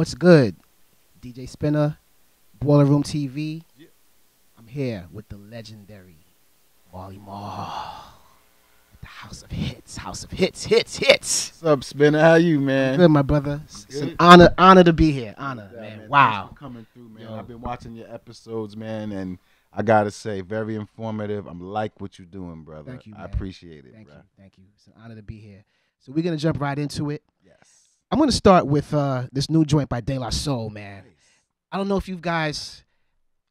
What's good? DJ Spinna, Boiler Room TV. I'm here with the legendary Marley Marl. The House of Hits. House of Hits, hits, hits. What's up, Spinna? How you, man? Good, my brother. It's, it's an honor, honor to be here. Honor, Yeah, man. thanks Wow. coming through, man. Yo. I've been watching your episodes, man, and I gotta say, very informative. I'm like what you're doing, brother. Thank you, Man. I appreciate it, Thank bro. you, thank you. It's an honor to be here. So we're gonna jump right into it. Yes. I'm gonna start with uh, this new joint by De La Soul, man. I don't know if you guys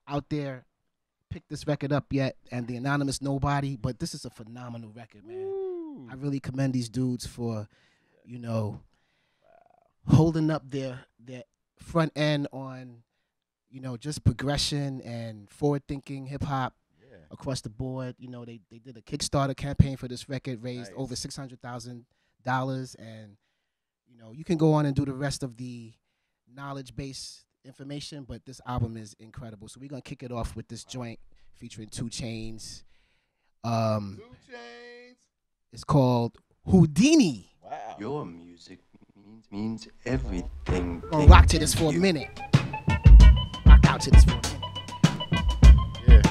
out there picked this record up yet, and the Anonymous Nobody, but this is a phenomenal record, man. Woo. I really commend these dudes for, you know, holding up their their front end on, you know, just progression and forward thinking hip hop Yeah. across the board. You know, they they did a Kickstarter campaign for this record, raised Nice. over six hundred thousand dollars, and you know, you can go on and do the rest of the knowledge based information, but this album is incredible. So we're gonna kick it off with this joint featuring 2 Chainz. Um, 2 Chainz. it's called Whoodini. Wow. Your music means means everything. Gonna rock to this for a minute. Rock out to this for a minute. Yeah.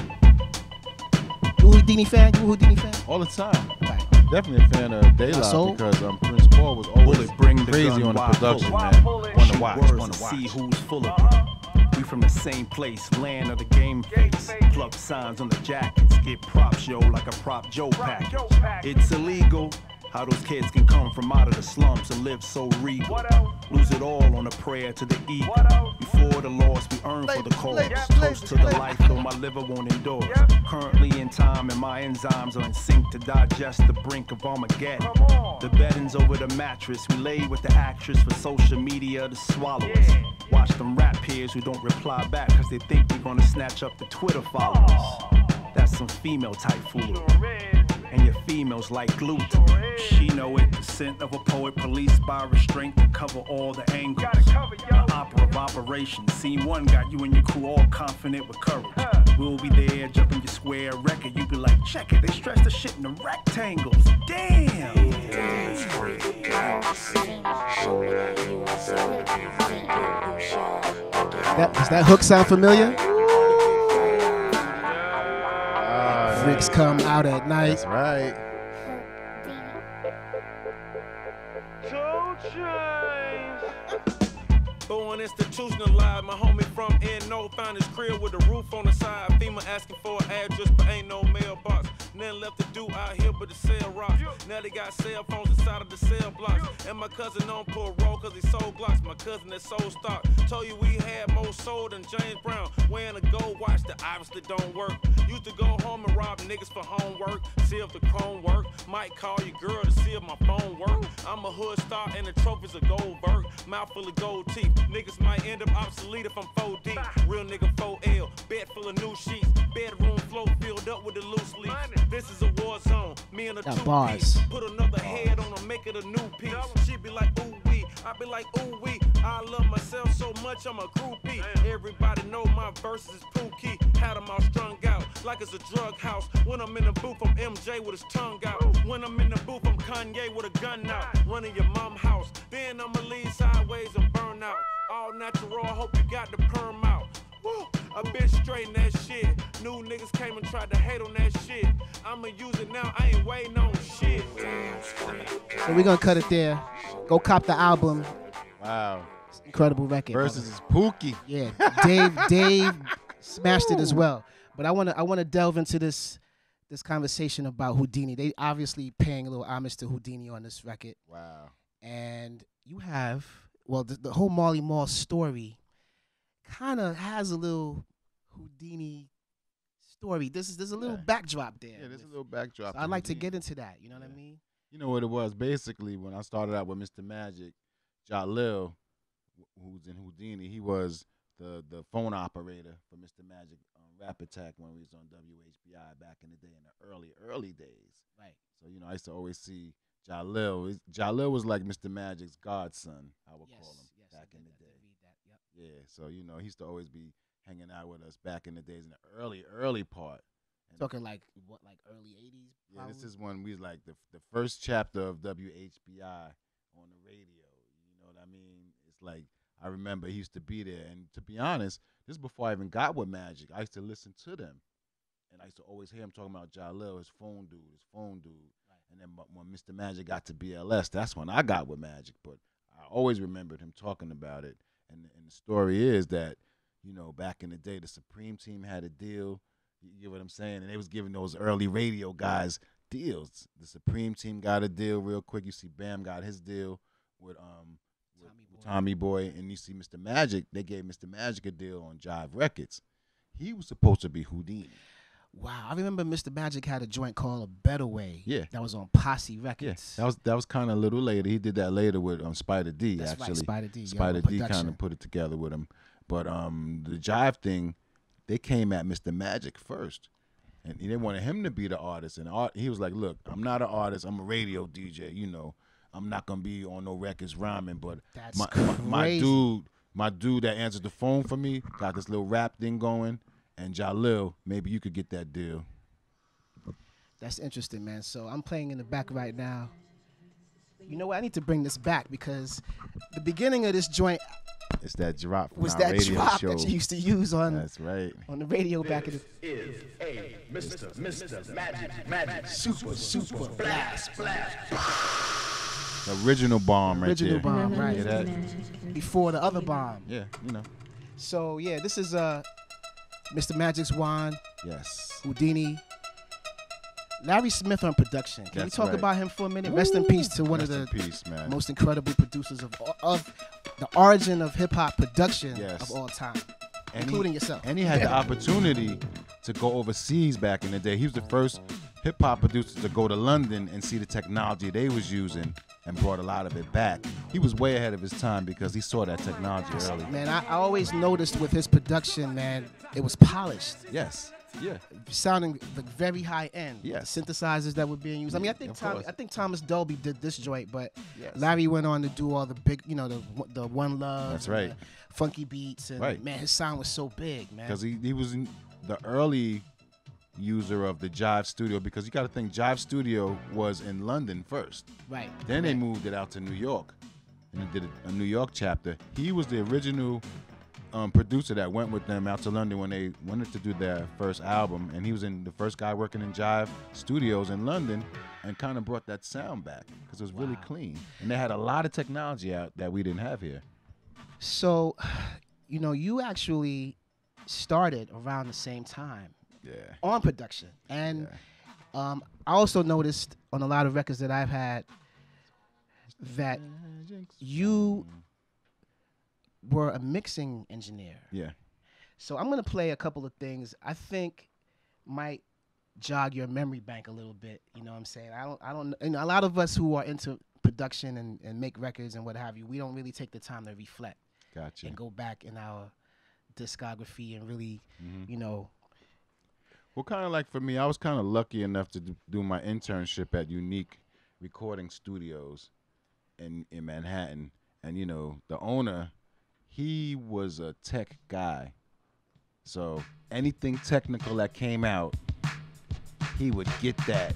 You a Whodini fan? You a Whodini fan? All the time. Right. Definitely a fan of De La because I'm. Prince Paul was always bring crazy on the production, man. Wanna watch, wanna and see who's full of it. We from the same place, land of the game face. Plug signs on the jackets, get props, yo, like a prop Joe package. It's illegal. How those kids can come from out of the slums and live so regal. Lose it all on a prayer to the ego. Before the loss we earn for the cause. Toast to the life, though my liver won't endure. Currently in time, and my enzymes are in sync to digest the brink of Armageddon. The bedding's over the mattress. We lay with the actress for social media to swallow us. Watch them rap peers who don't reply back because they think we're gonna snatch up the Twitter followers. That's some female type foolery. And your females like gluten. She know it, the scent of a poet, policed by restraint to cover all the angles. The opera of operations. Scene one got you and your crew all confident with courage. We'll be there, jumping your square record. You be like, check it, they stretch the shit into rectangles. Damn. That does that hook sound familiar? Freaks come out at night. That's right. Born institutionalized, my homie from NO found his crib with a roof on the side. FEMA asking for an address, but ain't no mailbox. Nothing left to do out here but to sell rocks. Now they got cell phones inside of the cell blocks. And my cousin on parole cause he sold blocks. My cousin that sold stock. Told you we had more soul than James Brown. Wearing a gold watch that obviously don't work. Used to go home and rob niggas for homework. See if the chrome work. Might call your girl to see if my phone work. I'm a hood star and the trophy's a gold Goldberg. Mouth full of gold teeth. Niggas might end up obsolete if I'm 4 deep. Real nigga 4L. Bed full of new sheets. Bedroom floor filled up with the loose leaf. This is a war zone. Me and a Got two bars. Put another head on her, make it a new piece. She be like, ooh wee. I be like, ooh wee. I love myself so much, I'm a groupie. Everybody know my verses is pookie. Had them all strung out like it's a drug house. When I'm in the booth, I'm MJ with his tongue out. When I'm in the booth, I'm Kanye with a gun out. Running your mom house. Then I'ma lead sideways and burn out. All natural, I hope you got the perm out. Woo, I been straighten that shit. New niggas came and tried to hate on that shit. I'ma use it now, I ain't waiting on shit. So we're gonna cut it there. Go cop the album. Wow. Incredible record. Versus is Pookie. Yeah, Dave Dave smashed it as well. But I wanna I wanna delve into this this conversation about Whodini. They obviously paying a little homage to Whodini on this record. Wow. and you have well the, the whole Marley Marl story kind of has a little Whodini story. This is there's a little Yeah. backdrop there. Yeah, there's a little backdrop. so I'd like to get into that. You know what I mean? You know what it was? Basically, when I started out with Mr. Magic, Jalil, who's in Whodini, he was the the phone operator for Mr. Magic on Rap Attack when we was on WHBI back in the day, in the early early days. Right. So you know, I used to always see Jalil. Jalil was like Mr. Magic's godson, I would Yes. call him yes. Back in the day. Yep. Yeah. So you know, he used to always be hanging out with us back in the days in the early early part. And Talking like what, like early '80s? yeah, this is when we like the the first chapter of WHBI on the radio. You know what I mean? It's like I remember he used to be there. And to be honest, this is before I even got with Magic. I used to listen to them, and I used to always hear him talking about Jalil, his phone dude, his phone dude. And then when Mr. Magic got to BLS, that's when I got with Magic. But I always remembered him talking about it. And and the story is that you know back in the day, the Supreme Team had a deal. You get what I'm saying? And they was giving those early radio guys deals. The Supreme Team got a deal real quick. You see, Bam got his deal with um with Tommy Boy. Tommy Boy, and you see Mr. Magic. They gave Mr. Magic a deal on Jive Records. He was supposed to be Whodini. Wow, I remember Mr. Magic had a joint called A Better Way. Yeah. That was on Posse Yeah, Records. that was that was kind of a little later. He did that later with um, Spider D. That's right, actually, Spider D, Spider D kind of put it together with him. But um, the Jive thing, they came at Mr. Magic first, and they wanted him to be the artist. And art, he was like, "Look, I'm not an artist. I'm a radio DJ. You know, I'm not gonna be on no records rhyming. But That's my, my my dude, my dude that answered the phone for me, got this little rap thing going. And Jalil, maybe you could get that deal. That's interesting, man. So I'm playing in the back right now. You know what? I need to bring this back because the beginning of this joint It's that drop was that drop show. that you used to use on That's right. on the radio back in the is a Mr. Mr. Magic Magic super super blast blast The original bomb right original there. bomb, right? Yeah, that, Before the other bomb. yeah, you know. So yeah, this is uh Mr. Magic's wand, Yes. Whodini. Larry Smith on production. Can we talk right. about him for a minute? Rest in peace to one Rest of in the peace, man. most incredible producers of of the origin of hip hop production Yes. of all time, And he- including yourself. And he had the opportunity to go overseas back in the day. He was the first hip hop producer to go to London and see the technology they was using and brought a lot of it back. He was way ahead of his time because he saw that technology early. Man, I, I always noticed with his production, man, it was polished, Yes. Yeah. sounding like very high end. Yes. synthesizers that were being used. I mean, I think Tom. I think Thomas Dolby did this joint, but Yes. Larry went on to do all the big, you know, the the One Love, That's right. funky beats, and Right. man, his sound was so big, man. because he, he was the early user of the Jive Studio because you got to think Jive Studio was in London first. right. Then they moved it out to New York and they did a New York chapter. He was the original um, producer that went with them out to London when they wanted to do their first album, and he was in the first guy working in Jive Studios in London, and kind of brought that sound back because it was really clean, and they had a lot of technology out that we didn't have here. So, you know, you actually started around the same time Yeah. on production, and um, I also noticed on a lot of records that I've had that you were a mixing engineer. Yeah. So I'm gonna play a couple of things I think might jog your memory bank a little bit. You know what I'm saying? I don't I don't you know, a lot of us who are into production and, and make records and what have you, we don't really take the time to reflect Gotcha. and go back in our discography and really, Mm-hmm. you know, Well, kind of like for me, I was kind of lucky enough to do, do my internship at Unique Recording Studios in in Manhattan, and you know the owner, he was a tech guy, so anything technical that came out, he would get that.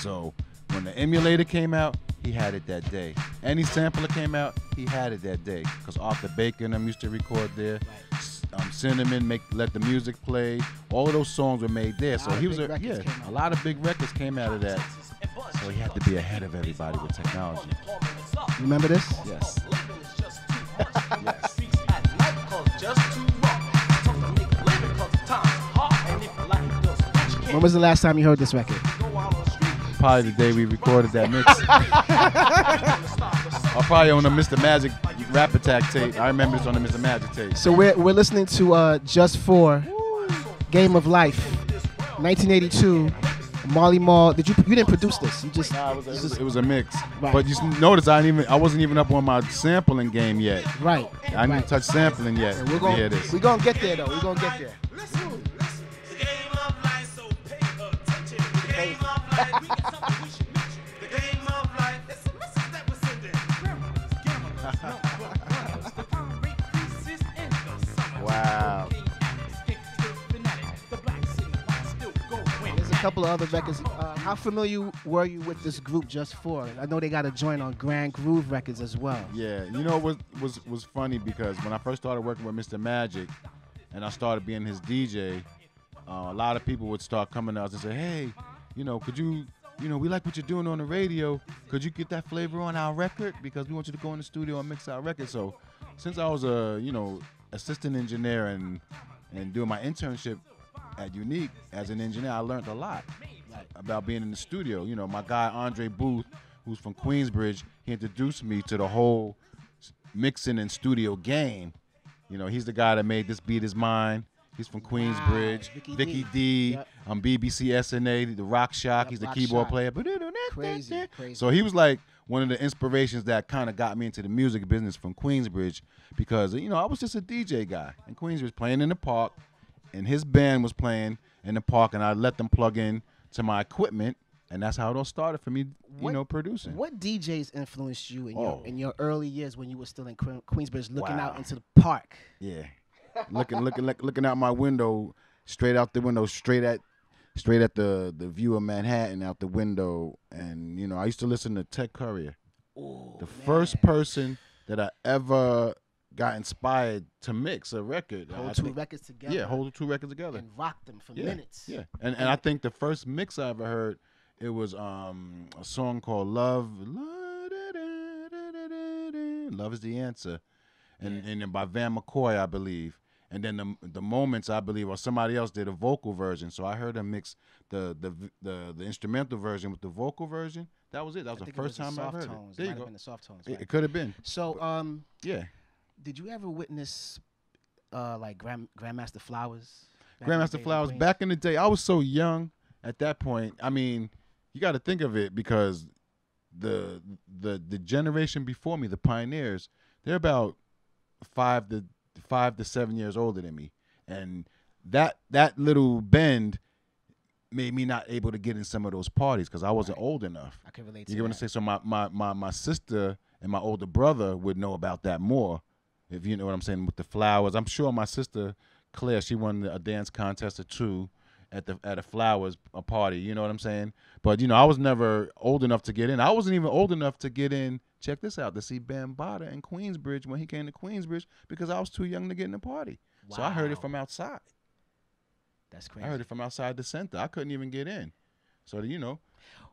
So when the emulator came out, he had it that day. Any sampler came out, he had it that day. Cause Arthur Baker, I'm used to record there. S- Um, Cinnamon, make let the music play. All of those songs were made there. So he was a, yeah, a lot of big records came out of that. So he had to be ahead of everybody with technology. remember this? Yes. When was the last time you heard this record? Probably the day we recorded that mix. Or probably on the Mr. Magic Rap Attack tape. I remember this on the Mr. Magic tape. So we're we're listening to uh, Just For Game of Life, 1982. Marley Marl. Did you you didn't produce this? You just Nah, it was, a, was, it was a mix. Right. But you notice I didn't even I wasn't even up on my sampling game yet. right. I didn't right. touch sampling yet. And we're to gonna we're gonna get there though. We're gonna get there. Wow. There's a couple of other records. Uh, how familiar were you with this group Just For? I know they got a joint on Grand Groove Records as well. Yeah, you know what was was funny because when I first started working with Mr. Magic, and I started being his DJ, uh, a lot of people would start coming to us and say, "Hey, you know, could you, you know, we like what you're doing on the radio. Could you get that flavor on our record because we want you to go in the studio and mix our record." So, since I was a, you know, assistant engineer and and doing my internship at Unique as an engineer, I learned a lot about being in the studio. You know, my guy Andre Booth, who's from Queensbridge, he introduced me to the whole mixing and studio game. You know, he's the guy that made this beat is mine. He's from Queensbridge. Vicky Vicky D. D. Yep. Um, BBC SNA, the Rock Shock. Yep, he's the Rock keyboard Shock. player. Crazy, crazy. So he was like one of the inspirations that kind of got me into the music business from Queensbridge because you know I was just a DJ guy in Queensbridge playing in the park, and his band was playing in the park, and I let them plug in to my equipment, and that's how it all started for me. You What- know, producing. What DJs influenced you in your Oh. in your early years when you were still in Queensbridge, looking out into the park? Yeah, looking, looking, look, looking out my window, straight out the window, straight at, straight at the the view of Manhattan out the window, and you know I used to listen to Ted Courier. the first person that I ever got inspired to mix a record. Hold I two think- records together. Yeah, hold the two records together. and rock them for yeah, minutes. Yeah, and and I think the first mix I ever heard it was um a song called Love. Love is the answer, and and by Van McCoy, I believe. And then the the moments I believe, or somebody else did a vocal version. So I heard them mix the the the, the instrumental version with the vocal version. That was it. That was I the it first was the time I heard tones. it. There might you have go. been the soft tones. It, right? it could have been. So, um, Yeah. did you ever witness, uh, like Grand Grandmaster Flowers? back in the days Grandmaster Flowers. Back in the day, I was so young at that point. I mean, you got to think of it because the the the generation before me, the pioneers, they're about five to five to seven years older than me, and that that little bend made me not able to get in some of those parties because I wasn't old enough. I can relate to You get what I'm saying? So my, my my my sister and my older brother would know about that more. If you know what I'm saying with the flowers, I'm sure my sister Claire, she won a dance contest or two at the at a flowers a party. You know what I'm saying? But you know, I was never old enough to get in. I wasn't even old enough to get in. Check this out to see Bambaataa in Queensbridge when he came to Queensbridge because I was too young to get in the party. So I heard it from outside. That's crazy. I heard it from outside the center. I couldn't even get in. So you know,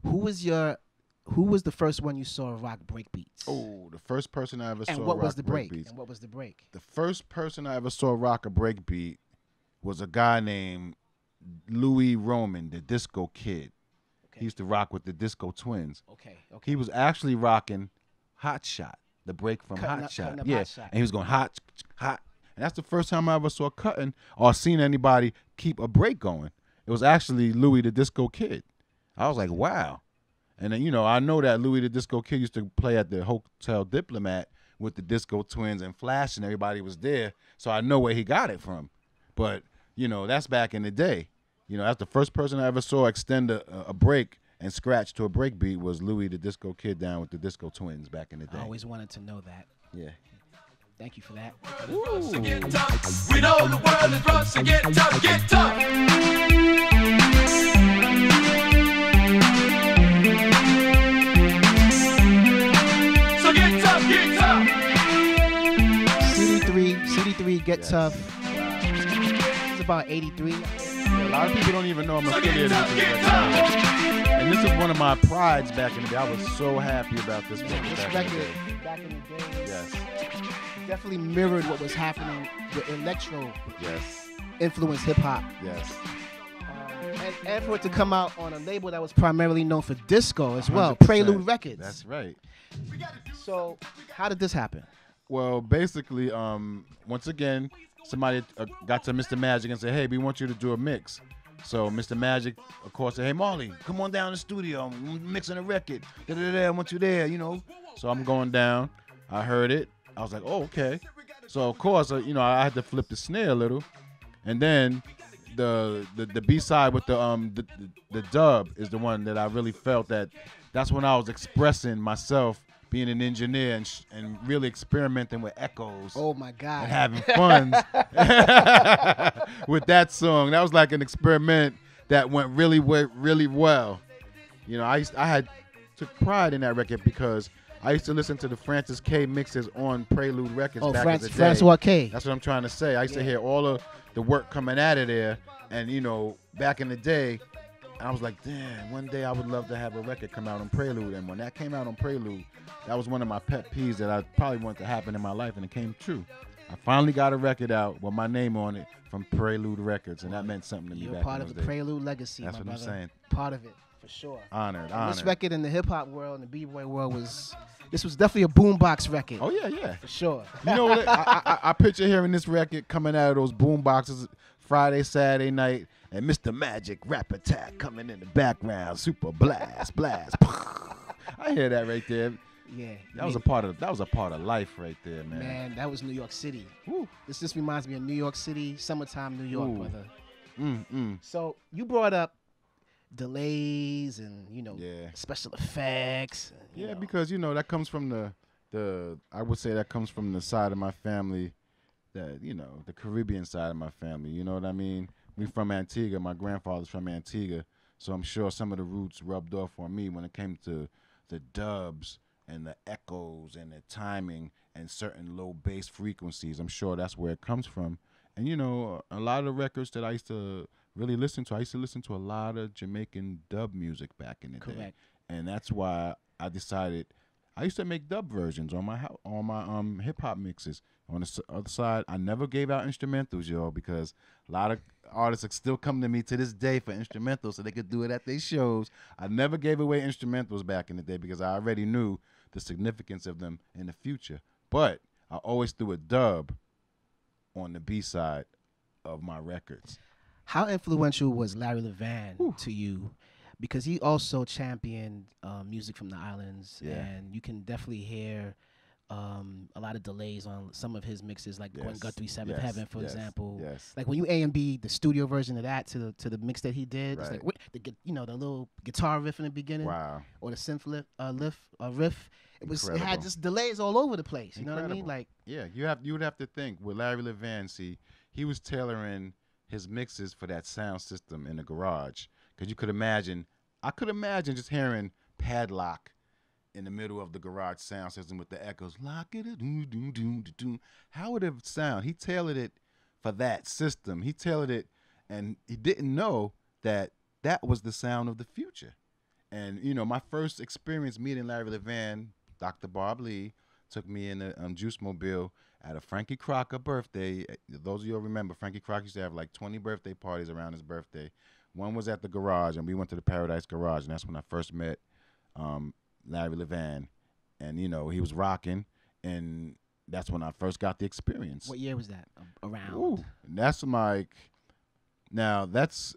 Who was your Who was the first one you saw rock break beats? oh, the first person I ever and saw what was the break break? And what was the break? The first person I ever saw rock a break beat was a guy named Louis Roman, the Disco Kid. Okay. He used to rock with the Disco Twins. Okay. Okay. He was actually rocking Hot Shot, the break from Cutting Hot up- Shot. yeah, Hot Shot. and he was going hot, hot, and that's the first time I ever saw cutting or seen anybody keep a break going. It was actually Louis the Disco Kid. I was like, wow. And then you know, I know that Louis the Disco Kid used to play at the Hotel Diplomat with the Disco Twins and Flash, and everybody was there, so I know where he got it from. But you know, that's back in the day. You know, that's the first person I ever saw extend a, a break and scratch to a break beat was Louis the Disco Kid down with the Disco Twins back in the day. I always wanted to know that. yeah. Thank you for that. Get tough. We know the world is rough, so get tough, get tough. So get tough, get tough. CD3, CD3, Get Yes. Tough. It's about 83. A lot of people don't even know I'm So affiliated get with this get record. And this is one of my prides back in the day. I was so happy about this record This back in the day. back in the day Yes, definitely mirrored what was happening with electro yes, influenced hip hop. yes. Um, and, and for it to come out on a label that was primarily known for disco as well, 100%. Prelude Records. That's right. so, how did this happen? Well, basically, um, once again, somebody uh, got to Mr. Magic and said, "Hey, we want you to do a mix." So Mr. Magic, of course, said, "Hey, Marley, come on down to the studio. I'm mixing a record. Da da da. I want you there. You know." So I'm going down. I heard it. I was like, "Oh, okay." So of course, uh, you know, I had to flip the snare a little, and then the the, the B side with the um the, the, the dub is the one that I really felt that that's when I was expressing myself, being an engineer and sh- and really experimenting with echoes Oh my God. and having fun with that song. That was like an experiment that went really we- really well. You know, I used, I had took pride in that record because I used to listen to the Francis K mixes on Prelude Records Oh, back Franc- in the day. Francois K. That's what I'm trying to say. I used to hear all of the work coming out of there, and you know, back in the day, I was like, damn, one day I would love to have a record come out on Prelude. And when that came out on Prelude, that was one of my pet peeves that I probably wanted to happen in my life, and it came true. I finally got a record out with my name on it from Prelude Records, and that meant something to me You're back part of the days. Prelude legacy, That's what I'm saying. Part of it, for sure. Honored, And honored. this record in the hip hop world and the b-boy world was, this was definitely a boombox record. Oh yeah, yeah. For sure. You know what? I, I, I picture hearing this record coming out of those boom boxes Friday, Saturday night, and Mr. Magic Rap Attack coming in the background, super blast, blast. I hear that right there. yeah. That was a part of that was a part of life right there, man. Man, that was New York City. Woo. This just reminds me of New York City, summertime New York, Ooh. brother. Mm, mm. So you brought up delays and you know Yeah. special effects. and, Yeah, know. because you know that comes from the the I would say that comes from the side of my family you know the Caribbean side of my family. You know what I mean? We from Antigua. My grandfather's from Antigua, so I'm sure some of the roots rubbed off on me when it came to the dubs and the echoes and the timing and certain low bass frequencies. I'm sure that's where it comes from. And you know, a lot of the records that I used to really listen to, I used to listen to a lot of Jamaican dub music back in the day Correct. and that's why I decided I used to make dub versions on my on my um hip hop mixes. On the other side, I never gave out instrumentals, y'all, because a lot of artists are still come to me to this day for instrumentals so they could do it at their shows. I never gave away instrumentals back in the day because I already knew the significance of them in the future. But I always threw a dub on the B side of my records. How influential was Larry Levan to you? Because he also championed uh, music from the islands, Yeah. and you can definitely hear um, a lot of delays on some of his mixes, like Gwen Yes, Guthrie Seventh yes, Heaven, for yes, example. yes. Like when you A and B the studio version of that to the to the mix that he did, it's like the you know the little guitar riff in the beginning, Wow. or the synth lift, uh, lift, uh, riff. It was it had Incredible. just delays all over the place. You know what I mean? Like Yeah, you have you would have to think with Larry Levan. See, he was tailoring his mixes for that sound system in the garage. Because you could imagine, I could imagine just hearing Padlock in the middle of the garage sound system with the echoes. Lock it, doo doo doo doo doo. How would it sound? He tailored it for that system. He tailored it, and he didn't know that that was the sound of the future. And you know, my first experience meeting Larry Levan, Dr. Bob Lee, took me in a um, Juice Mobile at a Frankie Crocker birthday. Those of you who remember, Frankie Crocker used to have like 20 birthday parties around his birthday. One was at the garage, and we went to the Paradise Garage, and that's when I first met um, Larry Levan. And you know, he was rocking, and that's when I first got the experience. what year was that? Around. Ooh, and that's like now that's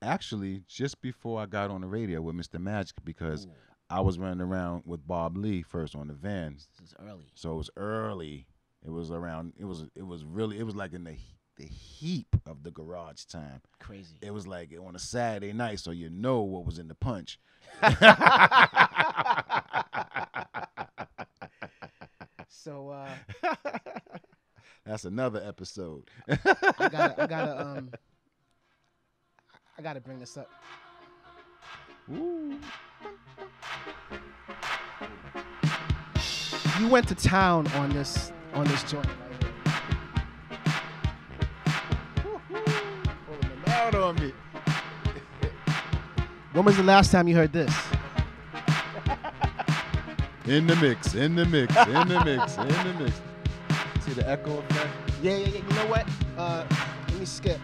actually just before I got on the radio with Mr. Magic because I was running around with Bob Lee first on the van. This is early. So it was early. It was around it was it was really it was like in the the heap of the garage time. Crazy. It was like on a Saturday night so you know what was in the punch. So uh, That's another episode. I gotta, I gotta, um, I gotta bring this up. Ooh. You went to town on this, on this joint. Right Pulling out on me. When was the last time you heard this? In the mix, in the mix, in the mix, in the mix. See the echo effect? Yeah, yeah, yeah. You know what? Uh, let me skip.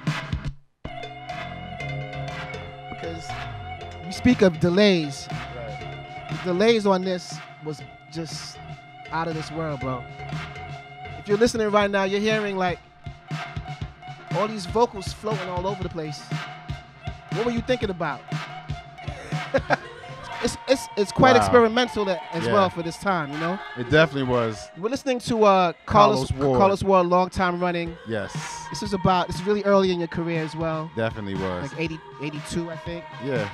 Because you speak of delays. The delays on this was just out of this world, bro. If you're listening right now, you're hearing like all these vocals floating all over the place. What were you thinking about? it's it's it's quite Wow. experimental that, as Yeah. well for this time, you know. It definitely was. We're listening to uh, Carlos Carlos Ward. Carlos Ward, long time running. Yes, This is about it's really early in your career as well. definitely was. Like 80, 82, I think. Yeah.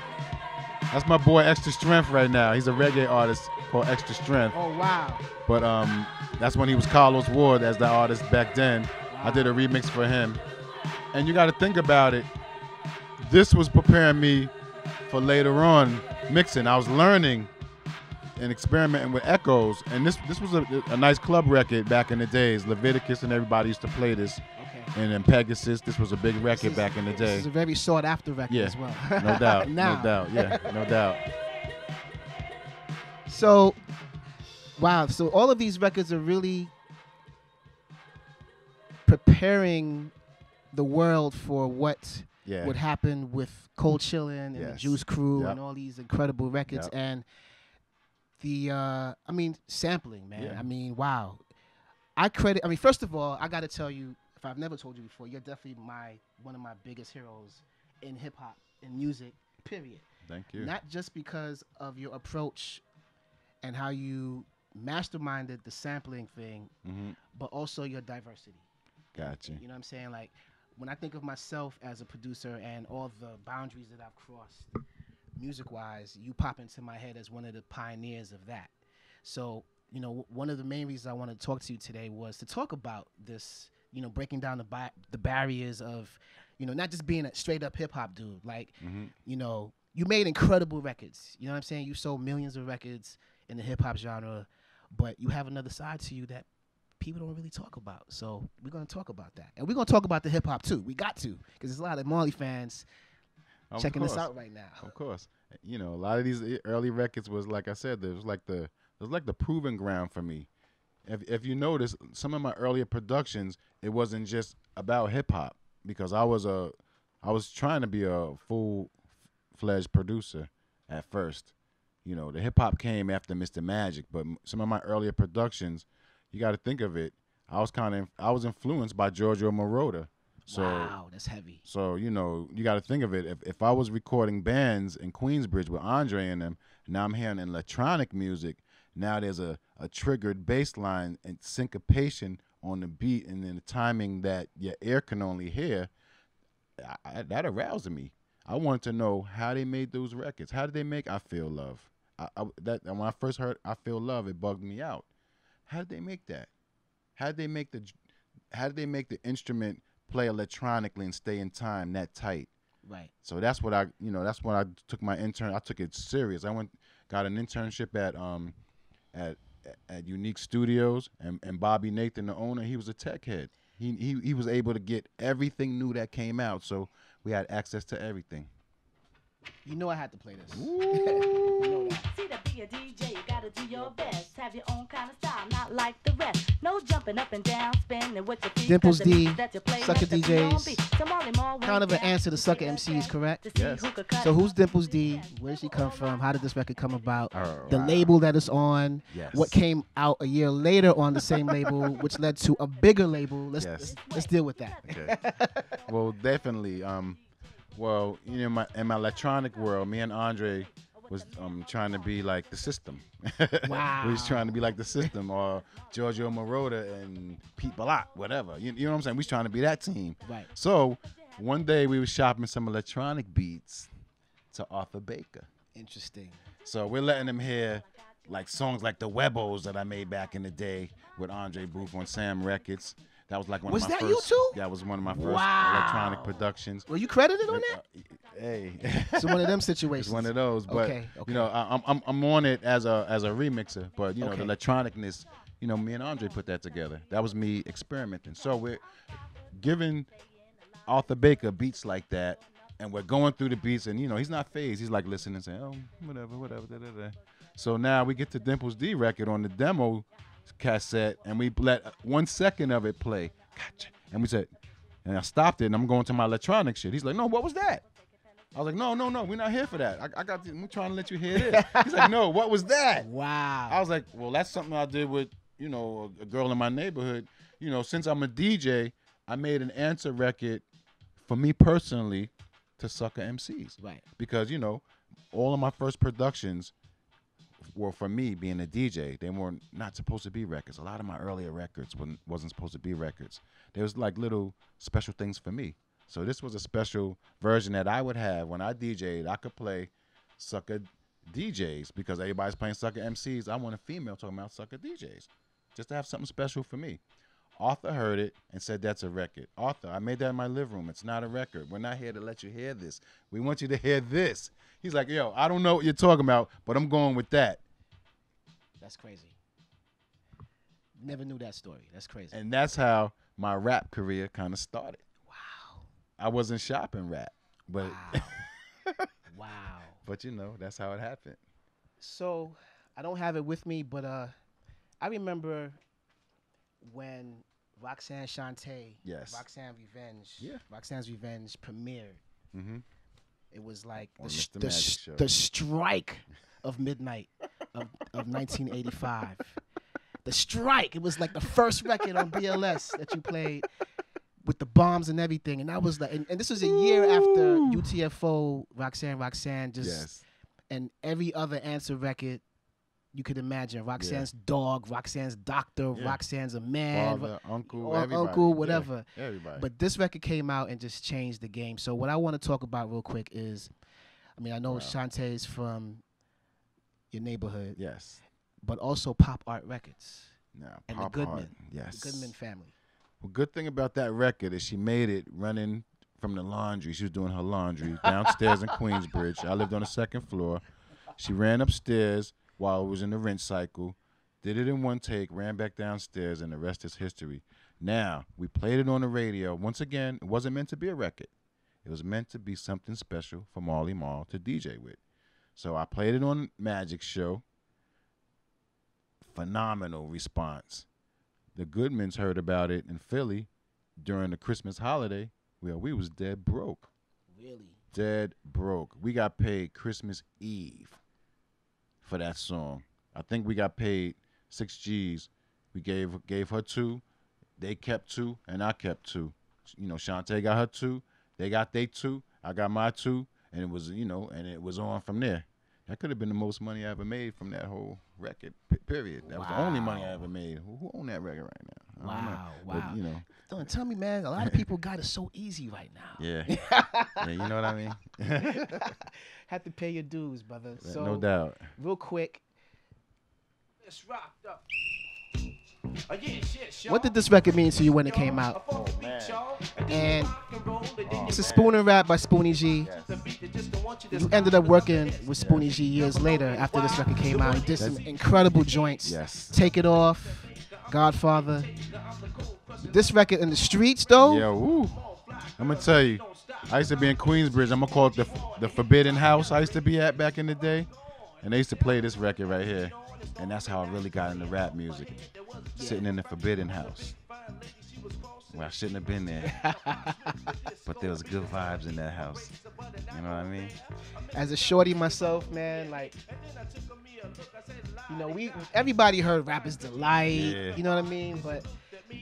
That's my boy Extra Strength right now. He's a reggae artist called Extra Strength. Oh wow. But um that's when he was Carlos Ward as the artist back then. I did a remix for him. And you gotta think about it. this was preparing me for later on mixing. I was learning and experimenting with echoes, and this this was a, a nice club record back in the days. Leviticus and everybody used to play this, Okay. and then Pegasus. This was a big record is- back in the This day. is a very sought after record Yeah, as well. No doubt, no doubt, yeah, no doubt. So, wow. So all of these records are really preparing the world for what Yeah, would happen with Cold Chillin' and the Juice Crew Yep. and all these incredible records Yep. and the uh I mean sampling, man. Yeah. I mean, wow. I credit I mean, first of all, I got to tell you if I've never told you before, you're definitely my one of my biggest heroes in hip hop and music, period. thank you. Not just because of your approach and how you masterminded the sampling thing, hmm but also your diversity. Gotcha. You know what I'm saying? Like when I think of myself as a producer and all the boundaries that I've crossed music wise, you pop into my head as one of the pioneers of that. So, you know, w- one of the main reasons I wanted to talk to you today was to talk about this, you know, breaking down the ba- the barriers of, you know, not just being a straight up hip hop dude. Like, hmm you know, you made incredible records. You know what I'm saying? You sold millions of records in the hip hop genre, but you have another side to you that people don't really talk about. So we're gonna talk about that, and we're gonna talk about the hip hop too. We got to, because there's a lot of Marley fans Of checking course. out right now. Of course, you know a lot of these early records was like I said, it was like the it was like the proving ground for me. If if you notice, some of my earlier productions, it wasn't just about hip hop because I was a I was trying to be a full fledged producer at first. You know, the hip hop came after Mr. Magic, but some of my earlier productions, you got to think of it. I was kind of I was influenced by Giorgio Moroder. So wow, that's heavy. so you know, you got to think of it. If if I was recording bands in Queensbridge with Andre in them, now I'm hearing electronic music. Now there's a a triggered bass line and syncopation on the beat, and then the timing that your ear can only hear. I, I, that aroused me. I wanted to know how they made those records. How did they make "I Feel Love"? I, I, that when I first heard "I Feel Love," it bugged me out. How did they make that? How did they make the how did they make the instrument play electronically and stay in time that tight? Right. So that's what I, you know, that's when I took my intern. I took it serious. I went, got an internship at um, at at Unique Studios, and, and Bobby Nathan, the owner, he was a tech head. He he he was able to get everything new that came out, so we had access to everything. You know I had to play this. a DJ, you gotta do your best. Have your own kind of style, not like the rest. No jumping up and down, spinning with your feet. Dimples 'cause the D, beats that play Sucker let the beat on DJs. beat. So Marley Marl went Kind of an answer to to Sucker the MCs, correct? Yes. who could cut So who's Dimples D? Where did she come from? How did this record come about? Oh, the wow. label that it's on. Yes. What came out a year later on the same label, which led to a bigger label. Let's Yes. let's, let's deal with that. Okay. well, definitely. Um, well, you know, my in my electronic world, me and Andre was um trying to be like the system. Wow. we was trying to be like the system, or Giorgio Moroder and Pete Bellotte, whatever. You, you know what I'm saying? We was trying to be that team. Right. So one day we was shopping some electronic beats to Arthur Baker. Interesting. So we're letting them hear like songs like the Webos that I made back in the day with Andre Booth on Sam Records. That was like one Was of my that first. you too? That was one of my first Wow. electronic productions. Were you credited on that? Uh, Hey, It's one of them it's situations. one of those. But Okay, okay. you know, I, I'm I'm I'm on it as a as a remixer. But you know, Okay. the electronicness. You know, me and Andre put that together. That was me experimenting. So we're giving Arthur Baker beats like that, and we're going through the beats, and you know, he's not phased. He's like listening, saying, "Oh, whatever, whatever." Da, da, da. So now we get to Dimples D record on the demo cassette, and we let one second of it play. Gotcha. And we said, and I stopped it, and I'm going to my electronic shit. He's like, "No, what was that?" I was like, "No, no, no, we're not here for that. I, I got. I'm trying to let you hear this." He's like, "No, what was that?" Wow. I was like, well, that's something I did with, you know, a, a girl in my neighborhood. You know, since I'm a DJ, I made an answer record for me personally to sucker MCs. Right. Because, you know, all of my first productions were for me being a DJ. They were not supposed to be records. A lot of my earlier records wasn't, supposed to be records. There was like little special things for me. So this was a special version that I would have when I DJ'd. I could play sucker DJs because everybody's playing sucker MCs. I want a female talking about sucker DJs, just to have something special for me. Arthur heard it and said that's a record. Arthur, I made that in my living room. It's not a record. We're not here to let you hear this. We want you to hear this. He's like, yo, I don't know what you're talking about, but I'm going with that. That's crazy. Never knew that story. That's crazy. And that's how my rap career kind of started. wow. I wasn't shopping rap, but Wow. wow. but you know, that's how it happened. So I don't have it with me, but uh, I remember when Roxanne Shante, Yes. Roxanne Revenge, Yeah. Roxanne's Revenge premiered. Mm-hmm. It was like the, sh- the, sh- the strike of midnight of, of 1985. The strike. It was like the first record on BLS that you played with the bombs and everything. And that was like, and, and this was a year after UTFO, Roxanne, Roxanne, just Yes. and every other answer record you could imagine. Roxanne's dog, Roxanne's doctor, Yeah. Roxanne's a man, Father, uncle, uncle, Yeah, whatever. everybody. But this record came out and just changed the game. So what I want to talk about real quick is, I mean, I know Wow. Shante's from your neighborhood, yes. but also Pop Art Records, Now, And the Goodman. Art, Yes. the Goodman family. Well, good thing about that record is she made it running from the laundry. She was doing her laundry downstairs in Queensbridge. I lived on the second floor. She ran upstairs while it was in the rinse cycle, did it in one take, ran back downstairs, and the rest is history. Now, we played it on the radio. Once again, it wasn't meant to be a record. It was meant to be something special for Marley Marl to DJ with. So I played it on Magic Show. Phenomenal response the Goodmans heard about it in Philly during the Christmas holiday. Well, we was dead broke. Really? Dead broke. We got paid Christmas Eve for that song. I think we got paid six G's. We gave gave her two. They kept two, and I kept two. You know, Shante got her two. They got they two. I got my two, and it was you know, and it was on from there. That could have been the most money I ever made from that whole record. Period. That was the only money I ever made. Who, who own that record right now? I don't. Wow, But, wow. you know, Don't tell me, man. A lot of people got it so easy right now. yeah, yeah. You know what I mean? Have to pay your dues, brother. So no doubt. real quick, It's rocked up. Oh, what did this record mean to you when it came out? Oh, and oh, it's a Spooner rap by Spoonie G. You ended up working with Spoonie G years later after this record came out. He did some incredible joints. Yes. Take It Off, Godfather. This record in the streets though. Yeah, woo. I'm gonna tell you, I used to be in Queensbridge. I'm gonna call it the the Forbidden House. I used to be at back in the day, and they used to play this record right here, and that's how I really got into rap music. Sitting in the Forbidden House. Well, I shouldn't have been there, but there was good vibes in that house. You know what I mean? As a shorty myself, man, like you know, we everybody heard Rapper's Delight. Yeah. You know what I mean? But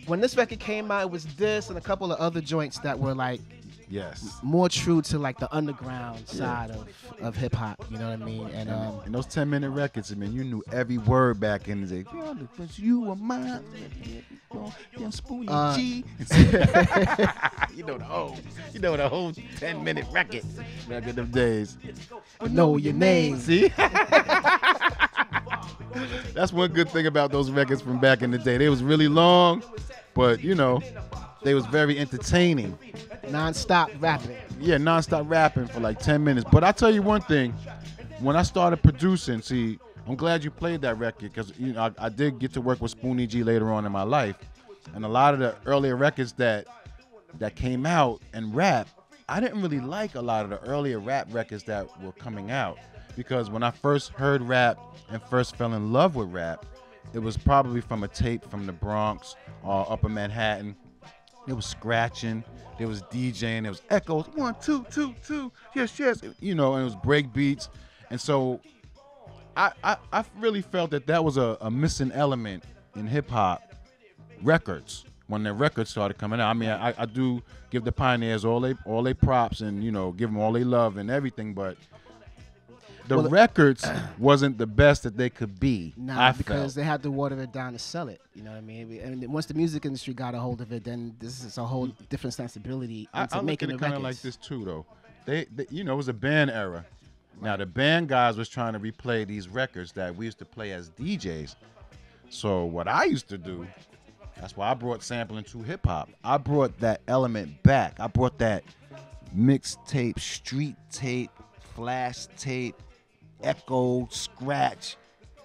when this record came out, it was this and a couple of other joints that were like Yes. more true to like the underground side of, of hip hop. You know what I mean? And um, And those 10 minute records, I mean, you knew every word back in the day. Because you were mine. Yeah, Spoonie Uh, G. you know the whole, you know the whole 10 minute record back in them days. know your name. See? That's one good thing about those records from back in the day. They was really long, but you know, they was very entertaining. Non-stop rapping. yeah, nonstop rapping for like 10 minutes. But I tell you one thing, when I started producing, see, I'm glad you played that record because you know I, I did get to work with Spoonie G later on in my life, and a lot of the earlier records that that came out and rap, I didn't really like a lot of the earlier rap records that were coming out because when I first heard rap and first fell in love with rap, it was probably from a tape from the Bronx or Upper Manhattan. It was scratching. There was DJing. There was echoes. One, two, two, two. Yes, yes. You know, and it was break beats. And so I, I, I really felt that that was a, a missing element in hip hop records when the records started coming out. I mean, I, I do give the pioneers all they all they props and you know give them all they love and everything, but the Well, records wasn't the best that they could be. Nah, I because felt. they had to water it down to sell it. You know what I mean? And once the music industry got a hold of it, then this is a whole different sensibility I, into I look making at it kind of like this too, though. They, they, you know, it was a band era. Now the band guys was trying to replay these records that we used to play as DJs. So what I used to do That's why I brought sampling to hip hop. I brought that element back. I brought that mixtape, street tape, flash tape, echo, scratch,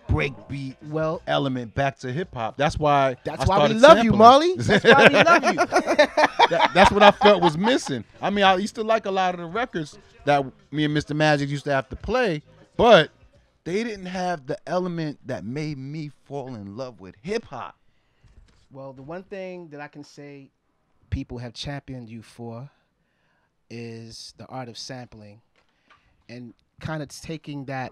breakbeat Well, element back to hip hop. That's why. that's I why we started love you, sampling. Marley. That's why we love you. That- that's what I felt was missing. I mean, I used to like a lot of the records that me and Mr. Magic used to have to play, but they didn't have the element that made me fall in love with hip hop. Well, the one thing that I can say people have championed you for is the art of sampling and kind of taking that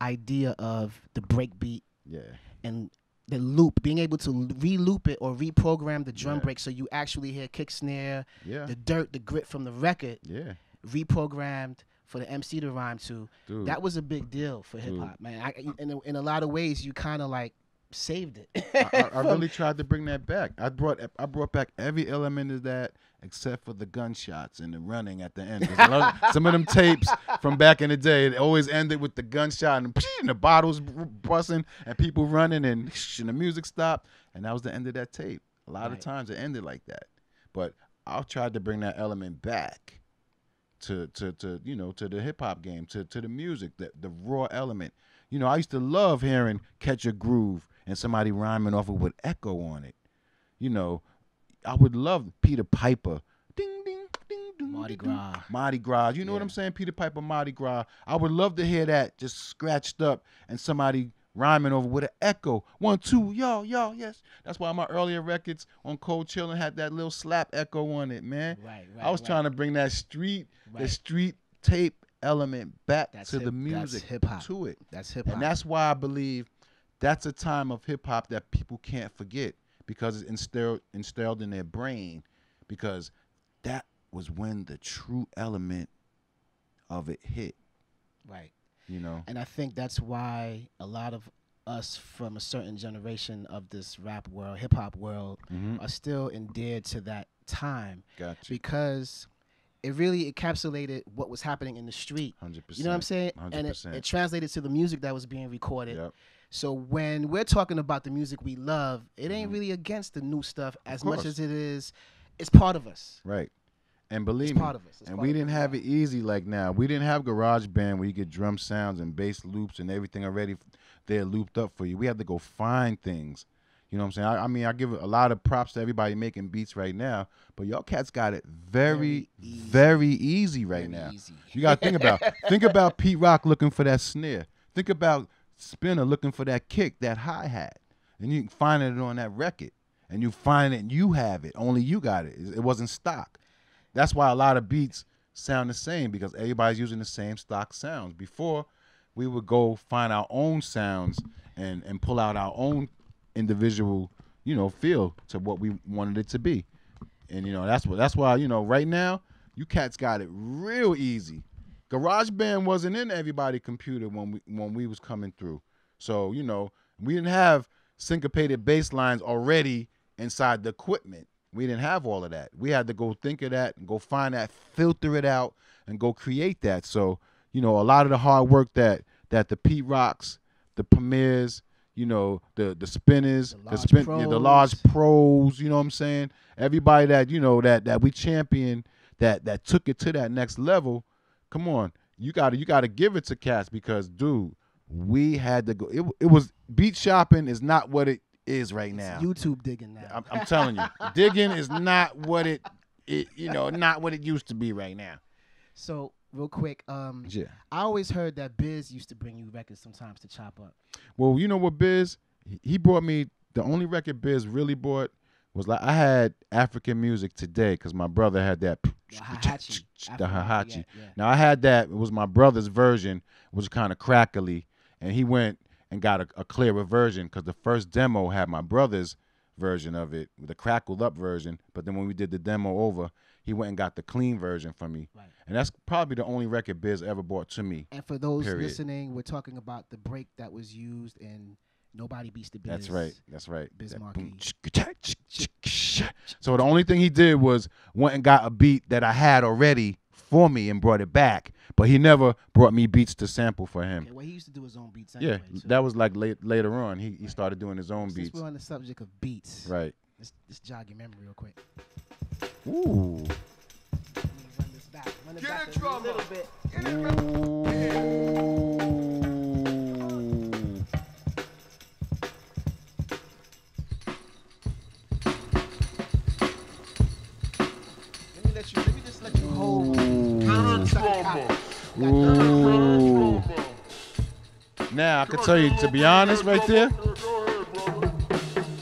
idea of the breakbeat Yeah. and the loop, being able to re-loop it or reprogram the drum Yeah. break so you actually hear kick snare, Yeah. the dirt, the grit from the record, Yeah. reprogrammed for the MC to rhyme to. Dude. That was a big deal for hip hop, man. I, in, a, in a lot of ways, you kind of like saved it. I, I, I really tried to bring that back. I brought I brought back every element of that except for the gunshots and the running at the end. 'Cause a lot of- Some of them tapes from back in the day, it always ended with the gunshot and, and the bottles busting and people running and, and the music stopped, and that was the end of that tape. A lot of times it ended like that, but I've tried to bring that element back to to to you know to the hip hop game to to the music the the raw element. You know, I used to love hearing "Catch a Groove" and somebody rhyming off it with echo on it. You know, I would love Peter Piper. Ding ding ding ding. Mardi. Gras. Mardi Gras. You know what I'm saying? Peter Piper, Mardi Gras. I would love to hear that just scratched up and somebody rhyming over with an echo. One, two, y'all, y'all, yes. That's why my earlier records on Cold Chillin' had that little slap echo on it, man. Right, right, I was right. trying to bring that street, the street tape element back That's to hip- the that's music, hip-hop. to it. That's hip hop. And that's why I believe that's a time of hip hop that people can't forget because it's instilled instilled in their brain because that was when the true element of it hit, right. you know. And I think that's why a lot of us from a certain generation of this rap world, hip hop world, Mhm. are still endeared to that time Gotcha. because it really encapsulated what was happening in the street. 100%. You know what I'm saying? And it, 100%. it translated to the music that was being recorded. Yep. So when we're talking about the music we love, it ain't really against the new stuff as much Mm-hmm. as it is. It's part of us. Right. And believe It's me, part of us. It's and we didn't have it easy like now. We didn't have Garage Band where you get drum sounds and bass loops and everything already there looped up for you. We had to go find things. You know what I'm saying? I, I mean, I give a lot of props to everybody making beats right now, but y'all cats got it very, very easy, easy. right Very now. easy. You got to think about think about Pete Rock looking for that snare. Think about Spinna looking for that kick, that hi hat, and you can find it on that record, and you find it, and you have it. Only you got it. It it wasn't stock. That's why a lot of beats sound the same because everybody's using the same stock sounds. Before, we would go find our own sounds and and pull out our own individual, you know, feel to what we wanted it to be. And you know, that's what that's why, you know, right now, you cats got it real easy. GarageBand wasn't in everybody's computer when we when we was coming through. So, you know, we didn't have syncopated bass lines already inside the equipment. We didn't have all of that. We had to go think of that and go find that, filter it out, and go create that. So, you know, a lot of the hard work that that the Pete Rocks, the Premiers, you know, the the Spinnas, The the, large spin, yeah, the large pros. you know what I'm saying? Everybody that, you know, that that we champion that that took it to that next level. Come on. You got to you got to give it to cats because dude, we had to go it, it was beat shopping is not what it is right It's now. YouTube digging now. I'm, I'm telling you, digging is not what it, it, you know, not what it used to be right now. so real quick, um, Yeah. I always heard that Biz used to bring you records sometimes to chop up. Well, you know what, Biz? He- brought me the only record Biz really bought was like I had African music today because my brother had that. The Hahachi. The yeah, yeah. Now I had that. It was my brother's version, which was kind of crackly, and he went and got a, a clearer version because the first demo had my brother's version of it, the crackled up version. But then when we did the demo over, he went and got the clean version for me, Right. and that's probably the only record Biz ever bought to me. And for those Period. listening, we're talking about the break that was used in Nobody Beats the Biz. That's right. That's right. Biz That Markie. boom, chicka-chack, chick, chick, sh- So the only thing he did was went and got a beat that I had already for me and brought it back. But he never brought me beats to sample for him. Okay, well, he used to do his own beats Yeah, too. that was like late, later on. He he started doing his own Since beats. we're on the subject of beats, Right. Let's, let's jog your memory real quick. Ooh. Let me run this back. Get a a drummer. little bit. Ooh. Let me let you. Let me just let you hold. Now I can tell you to be honest, right there.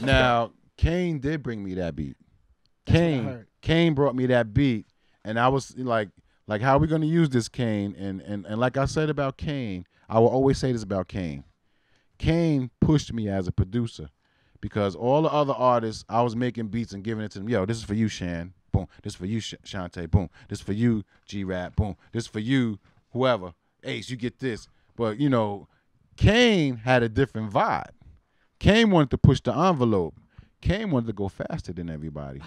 Now Kane did bring me that beat. Kane. Kane brought me that beat, and I was like, like, how are we gonna use this Kane? And and and like I said about Kane, I will always say this about Kane. Kane pushed me as a producer because all the other artists, I was making beats and giving it to them. Yo, this is for you, Shan. Boom. This is for you, Sh- Shante. Boom. This is for you, G Rap. Boom. This is for you, whoever. Ace, you get this. But you know, Kane had a different vibe. Kane wanted to push the envelope. Kane wanted to go faster than everybody.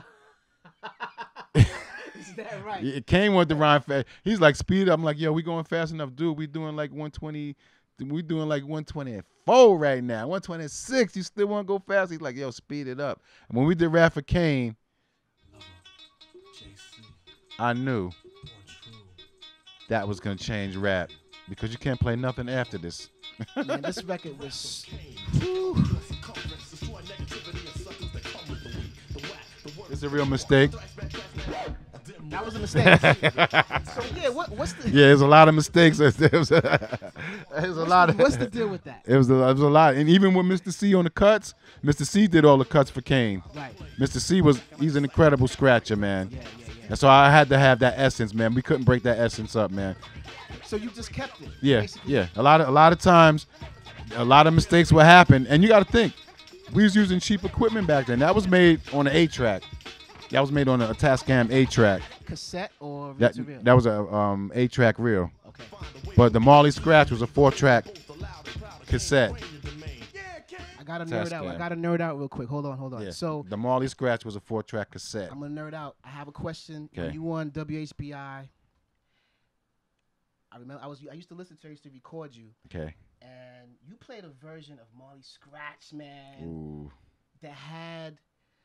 Is that right? Yeah, Kane wanted to rhyme fast. He's like, speed up. I'm like, yo, we going fast enough, dude. We doing like 120. We doing like 124 right now. 126. You still want to go fast? He's like, yo, speed it up. And when we did rap for Kane, I knew that was gonna change rap because you can't play nothing after this. Man, this record was. It's a real mistake. That was a mistake. so yeah, what, what's the Yeah, there's a lot of mistakes. There was a, there's a what's, lot of. what's the deal with that? It was, a, it was a lot, and even with Mr. C on the cuts, Mr. C did all the cuts for Kane. Right. Mr. C was he's an incredible scratcher, man. Yeah, yeah, yeah. And so I had to have that essence, man. We couldn't break that essence up, man. So you just kept it. Yeah, basically. yeah. A lot of a lot of times, a lot of mistakes will happen, and you got to think. We was using cheap equipment back then. That was made on an eight track. That was made on a Tascam eight track. Cassette or That reel that was a um eight track reel. okay. But the Marley Scratch was a four track cassette. I gotta nerd out. I gotta nerd out real quick. Hold on, hold on. Yeah. So the Marley Scratch was a four track cassette. I'm gonna nerd out. I have a question. When you on WHBI, I remember I was I used to listen to. I used to record you, Okay. And you played a version of Marley Scratch, man, Ooh. that had.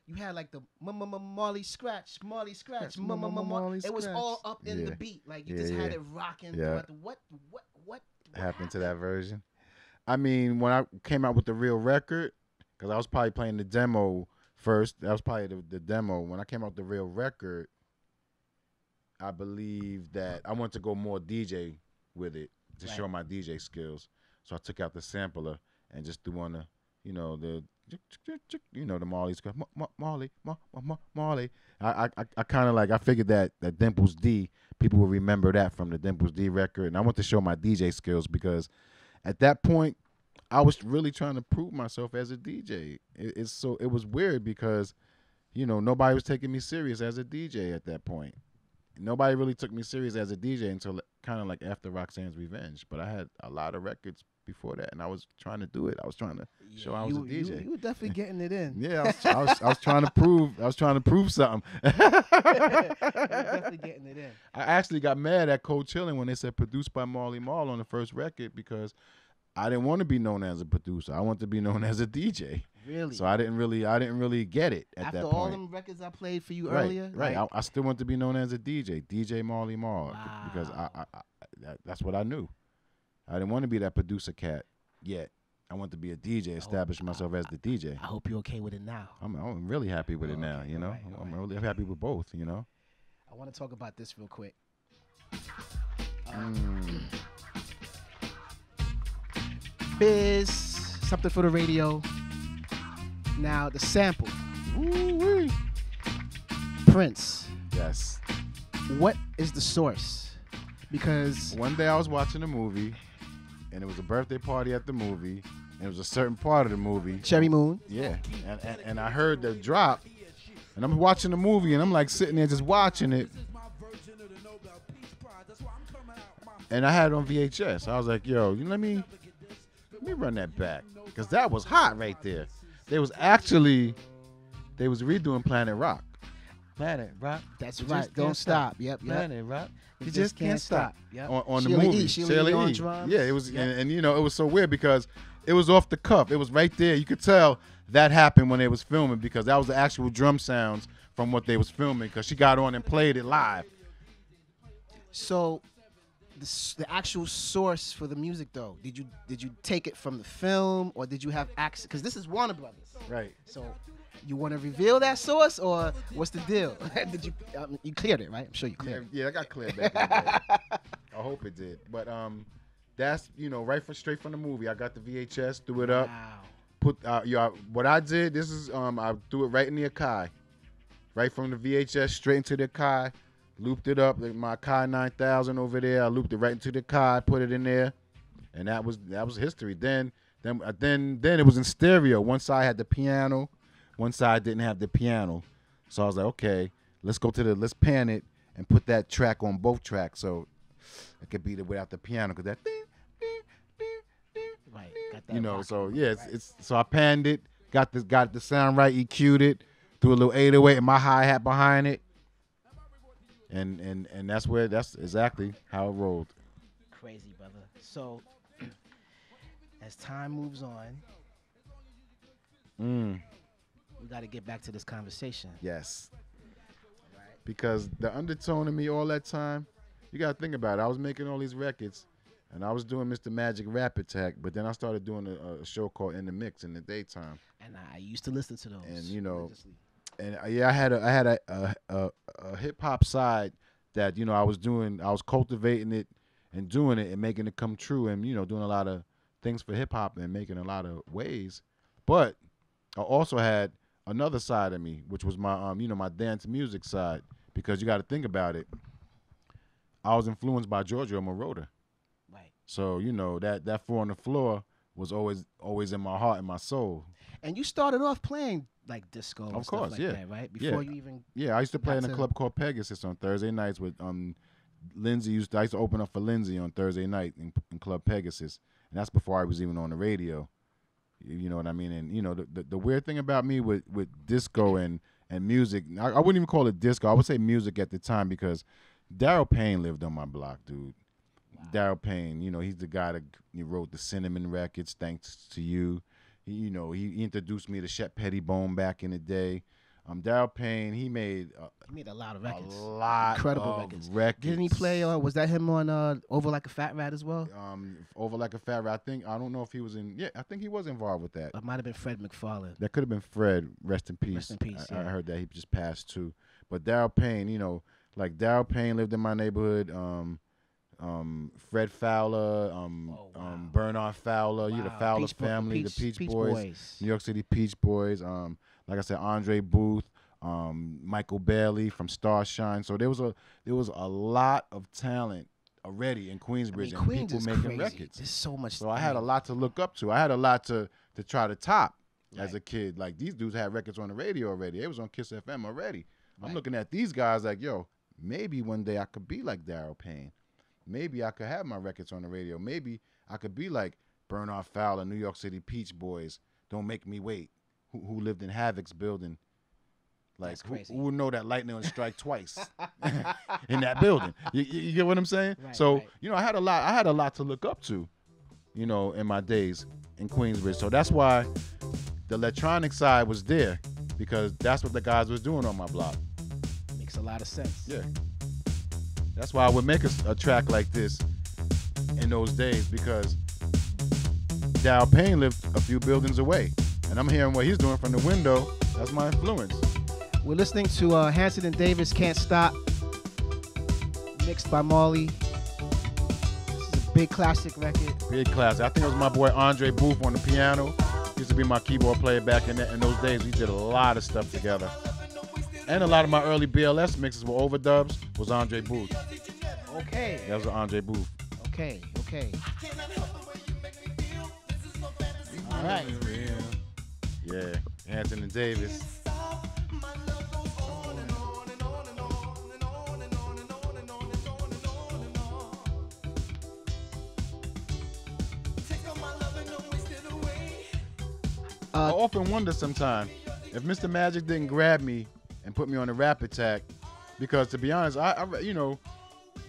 You had like the m- m- m- Marley Scratch, Marley Scratch, Scratch, m- m- m- m- Marley It was all up in the beat, like you Yeah, just had yeah. it rocking. Yeah. What, what, what, what happened to that version. I mean, when I came out with the real record, because I was probably playing the demo first. That was probably the, the demo. When I came out with the real record, I believe that I wanted to go more DJ with it to Right. show my DJ skills. So I took out the sampler and just threw on the, you know, the, you know, the Marley scratch, Ma- Ma- Marley, Ma- Ma- Ma- Marley. I, I, I kind of like I figured that that Dimples D people will remember that from the Dimples D record, and I want to show my DJ skills because at that point I was really trying to prove myself as a DJ. It, it's so it was weird because you know nobody was taking me serious as a DJ at that point. Nobody really took me serious as a DJ until kind of like after Roxanne's Revenge. But I had a lot of records before that, and I was trying to do it. I was trying to show I was you, a DJ. You, you were definitely getting it in. Yeah, I was, I was, I was trying to prove. I was trying to prove something. definitely getting it in. I actually got mad at Cold Chillin' when they said produced by Marley Marl on the first record because I didn't want to be known as a producer. I wanted to be known as a DJ. Really. So I didn't really, I didn't really get it at that. After that all point. them records I played for you right, earlier, right. like, I, I still want to be known as a DJ, DJ Marley Marl, because I, I, I that, that's what I knew. I didn't want to be that producer cat yet. I want to be a DJ, establish myself as the DJ. I hope you're okay with it now. I'm, I'm really happy with it now. You know, alright, I'm really happy with both. You know. I want to talk about this real quick. Mm. Biz, something for the radio. Now the sample, Woo-wee. Prince. Yes. What is the source? Because One day I was watching a movie, and it was a birthday party at the movie, and it was a certain part of the movie. Cherry Moon. Yeah, and, and, and I heard the drop, and I'm watching the movie, and I'm like sitting there just watching it. And I had it on VHS. I was like, yo, you let me let me run that back. Cause that was hot right there. They was actually they was redoing Planet Rock. Planet Rock. That's right. Don't can't stop. Yep, yep. Planet Rock. You just can't stop. Yep. On, on the movie. Sheila Sheila on E. drums. Yeah, it was Yep. and, and you know, it was so weird because it was off the cuff. It was right there. You could tell that happened when they was filming because that was the actual drum sounds from what they was filming. Because she got on and played it live. So, the, the actual source for the music, though, did you did you take it from the film or did you have access? Because this is Warner Brothers. Right. So, you want to reveal that source or what's the deal? did you um, you cleared it, right? I'm sure you Yeah, cleared it. yeah, I got cleared back. in. I hope it did. But um, that's you know right from straight from the movie. I got the VHS, threw it up. Wow. put uh, yeah, what I did. This is um, I threw it right in the Akai, right from the VHS straight into the Akai, looped it up like my Akai 9000 over there. I looped it right into the Akai, put it in there, and that was that was history. Then then uh, then then it was in stereo. One side had the piano, one side didn't have the piano. So I was like, okay, let's go to the let's pan it and put that track on both tracks so it could be the without the piano because that. Right. Got that you know, so yeah, it's, it's so I panned it, got this, got the sound right, EQ'd it, threw a little 808 and my hi hat behind it, and and and that's where that's exactly how it rolled. Crazy, brother. So, as time moves on, Mm, we got to get back to this conversation. yes, because the undertone of me all that time, you gotta think about it. I was making all these records, and I was doing Mr. Magic Rap Attack, but then I started doing a, a show called In the Mix in the daytime. And I used to listen to those. And, you know, and uh, yeah, I had a I had a a, a, a hip hop side that you know I was doing. I was cultivating it and doing it and making it come true, and you know doing a lot of things for hip hop and making a lot of ways. But I also had another side of me, which was my um you know my dance music side, because you got to think about it. I was influenced by Giorgio Moroder. right. So you know that that four on the floor was always always in my heart and my soul. And you started off playing like disco, and Of stuff course, like yeah. that, right? Yeah. Before you even Yeah, I used to play in a to- club called Pegasus on Thursday nights with um Lindsay used to, I used to open up for Lindsay on Thursday night in, in Club Pegasus. And that's before I was even on the radio. You, know what I mean? And you know the, the the weird thing about me with with disco and and music, I, I wouldn't even call it disco. I would say music at the time because Daryl Payne lived on my block, dude. Daryl Payne, you know, he's the guy that he wrote the Cinnamon records. Thanks to you, he, you know, he, he introduced me to Shep Pettibone back in the day. Um, Daryl Payne, he made uh, he made a lot of records. a lot Incredible of records. records. Didn't he play? Uh, was that him on uh, Over Like a Fat Rat as well? um over like a fat rat? I think I don't know if he was in. Yeah, I think he was involved with that. It might have been Fred McFarlane. That could have been Fred. Rest in peace. Rest in peace, I, I heard that he just passed too. But Daryl Payne, you know, like Daryl Payne lived in my neighborhood. Um, um, Fred Fowler, um, Oh, wow. um, Bernard Fowler, you the Fowler Peach Bo- family, Peach- the Peach, Peach Boys, Boys. New York City Peach Boys. Um, like I said, Andre Booth, um, Michael Bailey from Starshine. So there was a there was a lot of talent already in I Queensbridge mean, and Queens people is making crazy. records. There's so much. So I had a lot to look up to. I had a lot to to try to top as a kid. Like these dudes had records on the radio already. They was on Kiss FM already. I'm looking at these guys like, yo, maybe one day I could be like Daryl Payne. Maybe I could have my records on the radio. Maybe I could be like Bernard Fowler, New York City Peach Boys. Don't make me wait. Who, who lived in Havoc's building? Like who, who would know that lightning would strike twice in that building? You, you, you get what I'm saying? Right, so right. you know, I had a lot. I had a lot to look up to you know, in my days in Queensbridge. So that's why the electronic side was there because that's what the guys was doing on my block. Makes a lot of sense. Yeah. That's why I would make a, a track like this in those days because Daryl Payne lived a few buildings away. And I'm hearing what he's doing from the window. That's my influence. We're listening to uh, Hanson and Davis "Can't Stop," mixed by Marley. This is a big classic record. Big classic. I think it was my boy Andre Booth on the piano. He used to be my keyboard player back in, in those days. We did a lot of stuff together. And a lot of my early BLS mixes were overdubs was Andre Booth. Okay, That was Andre Booth. okay, okay. All right. Yeah, Anthony and Davis. I Uh, often wonder sometimes if Mr. Magic didn't grab me and put me on a rap attack, because to be honest, I, I you know,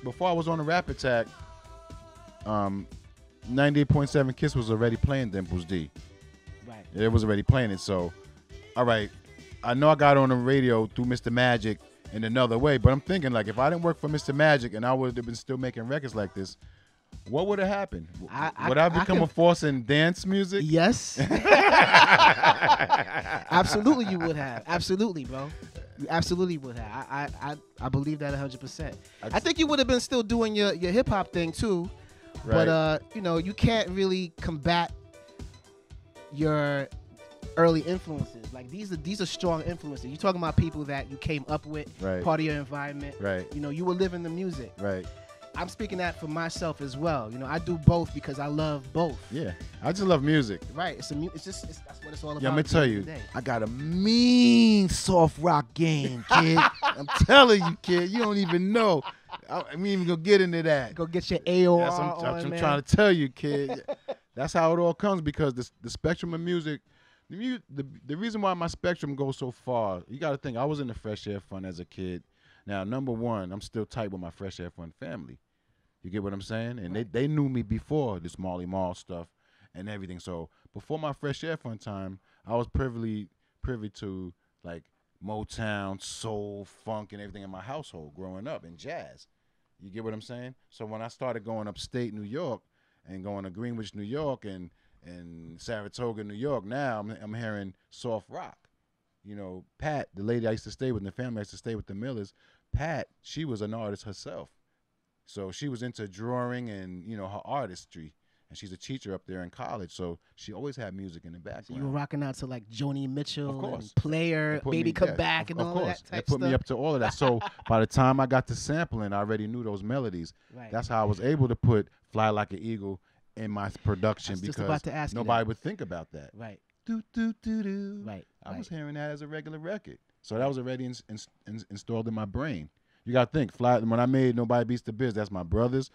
before I was on a rap attack, um, 98.7 Kiss was already playing Dimples D. Right. It was already playing it. So, all right, I know I got on the radio through Mr. Magic in another way, but I'm thinking like if I didn't work for Mr. Magic and I would have been still making records like this, what would have happened? I- I- would I I become can- a force in dance music? Yes. absolutely, you would have. Absolutely, bro. You absolutely would have. I I I, I believe that 100. percent I think you would have been still doing your your hip hop thing too, Right. but uh, you know, you can't really combat your early influences. Like these are these are strong influences. You're talking about people that you came up with, Right. part of your environment. Right. You know, you were living the music. Right. I'm speaking that for myself as well. You know, I do both because I love both. Yeah. I just love music. Right. It's a mu- it's just it's, that's what it's all about. Yeah, I'm gonna tell you. I got a mean soft rock game, kid. I'm telling you, kid. You don't even know. I, I'm even gonna get into that. Go get your AOR That's what I'm, on, I'm man. trying to tell you, kid. That's how it all comes because the the spectrum of music, the, mu- the the reason why my spectrum goes so far. You got to think. I was in the Fresh Air Fund as a kid. Now, number one, I'm still tight with my Fresh Air Fund family. You get what I'm saying? And they they knew me before this Marley Marl stuff and everything. So before my Fresh Air Fund time, I was privy privy to like Motown, soul, funk, and everything in my household growing up and jazz. You get what I'm saying? So when I started going upstate New York and going to Greenwich, New York, and and Saratoga, New York, now I'm, I'm hearing soft rock. You know, Pat, the lady I used to stay with, and the family I used to stay with, the Millers. Pat, she was an artist herself, so she was into drawing and you know her artistry, and she's a teacher up there in college. So she always had music in the So background. you were rocking out to like Joni Mitchell, and Player, Baby me- Come yeah, Back, of, and of all course. that They type put me stuff. up to all of that. So by the time I got to sampling, I already knew those melodies. Right. That's how I was able to put "Fly Like an Eagle" in my production I was just because about to ask nobody would think about that. right, Do do do do. right, I right. was hearing that as a regular record, so that was already ins- ins- ins- installed in my brain. You got to think, "Fly." When I made "Nobody Beats the Biz," that's my brother's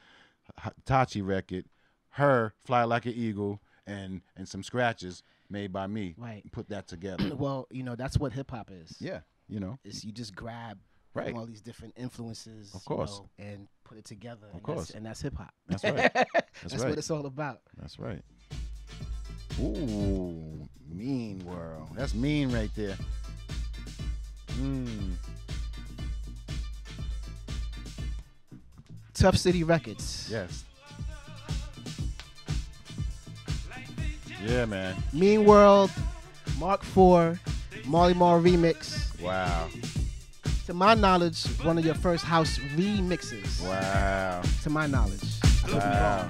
Tachi record. Her "Fly Like an Eagle" and and some scratches made by me. Right. Put that together. well, you know that's what hip hop is. yeah. You know. Is you just grab Right. from all these different influences, Of you course. know, and put it together. Of and course. that's, and that's hip hop. That's right. That's, That's right. what it's all about. That's right. Ooh, mean world. That's mean right there. Mm. Tough City Records. Yes. Yeah, man. Mean World, Mark IV, Marley Marl remix. Wow. To my knowledge, one of your first house remixes. Wow. To my knowledge. I could be Wow.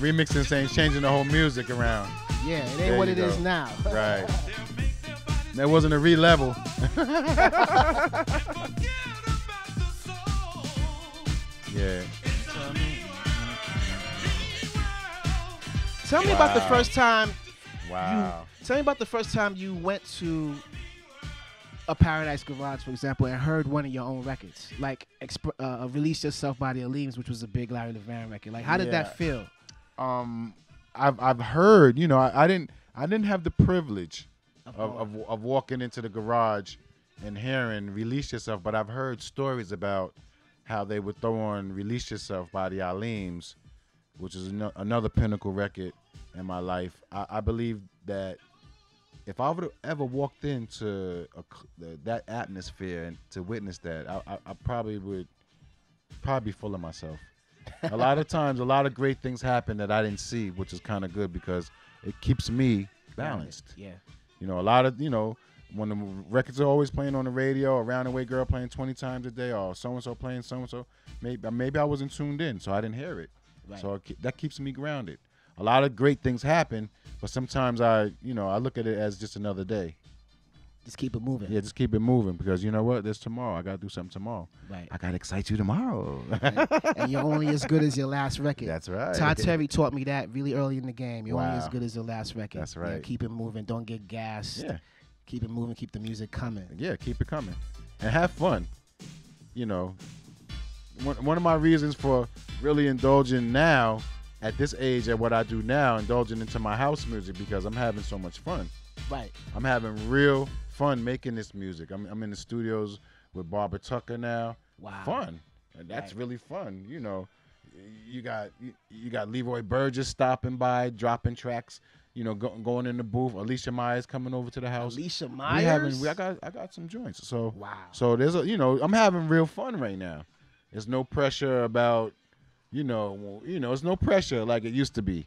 Remixing saying changing the whole music around. Yeah, it ain't There what it is go. now. Right. That wasn't a re-level. yeah. Tell me about the first time Wow. Tell me about the first time you went to a Paradise Garage, for example, and heard one of your own records, like exp- uh, "Release Yourself" by the Aleems, which was a big Larry Levan record. Like, how did Yeah. that feel? um I've I've heard, you know, I, I didn't I didn't have the privilege of, of of walking into the garage and hearing Release Yourself, but I've heard stories about how they would throw on Release Yourself by the Aleems, which is ano- another pinnacle record in my life. I, I believe that if I would have ever walked into a, the, that atmosphere and to witness that, I, I, I probably would probably be full of myself. a lot of times, a lot of great things happen that I didn't see, which is kind of good because it keeps me balanced. Yeah. You know, a lot of you know when the records are always playing on the radio, around the way girl playing twenty times a day, or so and so playing so and so. Maybe maybe I wasn't tuned in, so I didn't hear it. Right. So it, that keeps me grounded. A lot of great things happen, but sometimes I, you know, I look at it as just another day. Just keep it moving. Yeah, just keep it moving because you know what? There's tomorrow. I gotta do something tomorrow. Right. I gotta excite you tomorrow. and you're only as good as your last record. That's right. Todd Terry taught me that really early in the game. You're only as good as your last record. That's You know, right. keep it moving. Don't get gassed. Yeah. Keep it moving. Keep the music coming. yeah, keep it coming, and have fun. You know, one one of my reasons for really indulging now at this age at what I do now, indulging into my house music because I'm having so much fun. Right. I'm having real fun making this music. I'm, I'm in the studios with Barbara Tucker now. Wow. Fun. And that's Right. really fun. You know, you got you, you got Leroy Burgess stopping by, dropping tracks. You know, go, going in the booth. Alicia Myers coming over to the house. Alicia We Myers. having, we, I got, I got some joints. So, Wow. so there's a, you know, I'm having real fun right now. There's no pressure about, you know, you know, it's no pressure like it used to be.